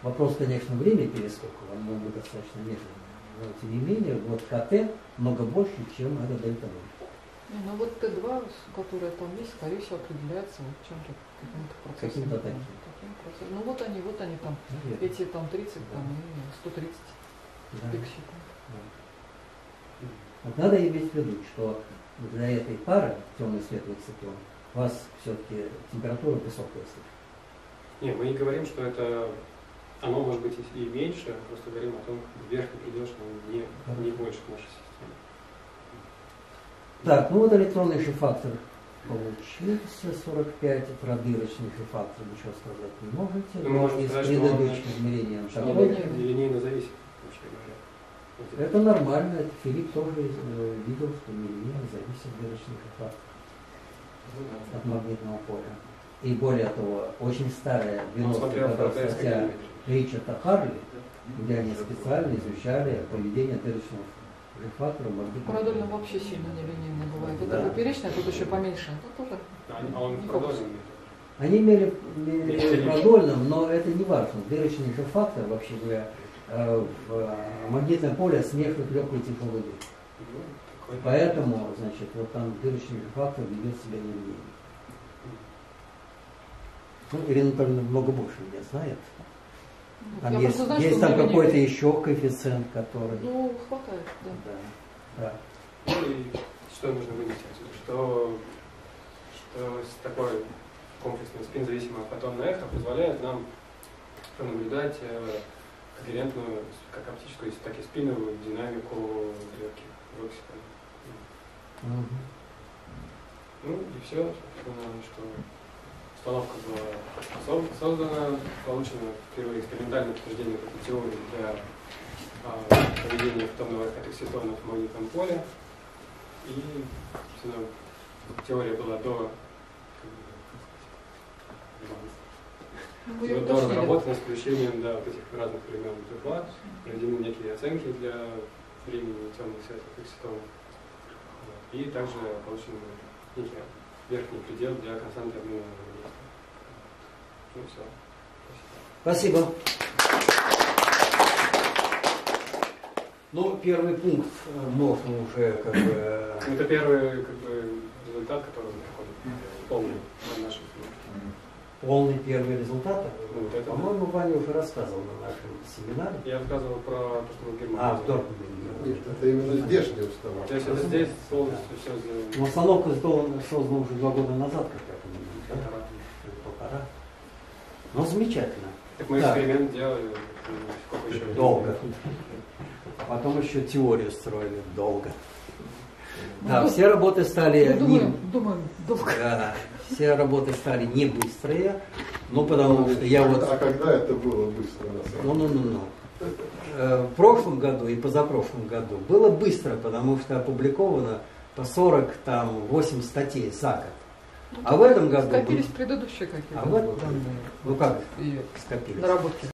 Вопрос, конечно, время перескока, он может быть достаточно медленный. Но тем не менее, вот КТ много больше, чем это дельта 0 ну вот Т2, которая там есть, скорее всего, определяется вот чем-то, каким-то процессом. Каким-то таким. Таким процессом. Ну вот они, вот они там, Наверное. эти там 30, там и 130 Да. пик считают. Вот надо иметь в виду, что для этой пары темный светлый циклон у вас все-таки температура высокая слишком. Не, мы не говорим, что это оно может быть и и меньше, просто говорим о том, верхний предел, что он не, не больше нашей. Так, ну вот электронный шифактор получился 45, про дырочный шифактор ничего сказать не можете. Ну, можем из сказать, предыдущих измерений он такой. линейно зависит, вообще говоря. Это нормально, это Филипп тоже э, видел, что нелинейно зависит дырочный шифактор от магнитного поля. И более того, очень старая Он 90 смотрел годов ФРТС статья. Ричарда Харли, где они специально изучали поведение дырочного магнитном Продольно поле. вообще сильно нелинейно бывает. Да. Это поперечное, тут еще поменьше. Это тоже. А а он не. Они имели, имели Или- продольным, но это не важно. Дырочный шифактор, вообще говоря, э, в э, магнитном поле смешивает. Ну, такой. Поэтому, значит, вот там дырочный шифактор ведет себя нелинейно. Ну, Ирина Анатольевна много больше меня знает. Там я есть, просто знаю, есть там какой-то еще коэффициент, который... Ну, хватает, да. Да, да. Ну и что нужно вынести отсюда? Что, что с такой комплексной спин-зависимой фотонное эхо позволяет нам пронаблюдать э, когерентную, как оптическую, так и спиновую динамику клетки Роксика. Мгм. Ну и все, собственно, что установка была со- создана, получено впервые экспериментальное подтверждение этой теории для а, поведения фотонного эхотокситона в магнитном поле. И, теория была до до разработана с включением да, вот этих разных времен тепла, проведены некие оценки для времени темных светлых окситонов. Вот. И также получен некий верхний предел для константы обмена. Спасибо. Ну, первый пункт э, можно уже как бы... э, Это первый как бы, результат, который находит полный на нашем. Полный первый результат. Ну, вот это По-моему, Ваня уже рассказывал на нашем семинаре. Я рассказывал про то, что мы в Германии. А, в Нет, Дортмунде. это именно здешняя установка. То есть это здесь полностью все Но сделано. установка сделана- создана уже два года назад, как я понимаю. да? Полтора. Ну, замечательно. Так мы Так. эксперимент делали, ну, сколько еще? Долго. А потом еще теорию строили долго. Да, Ну, все работы стали Ну, не, думаем, думаем, долго. да, все работы стали не быстрые, ну потому что я вот А когда это было быстро на самом Ну, ну, ну, ну. Э, В прошлом году и позапрошлом году было быстро, потому что опубликовано по 40, там, 8 статей за год. А в этом году... Скопились предыдущие какие-то А в этом- данные. Ну как Ее скопились? наработки.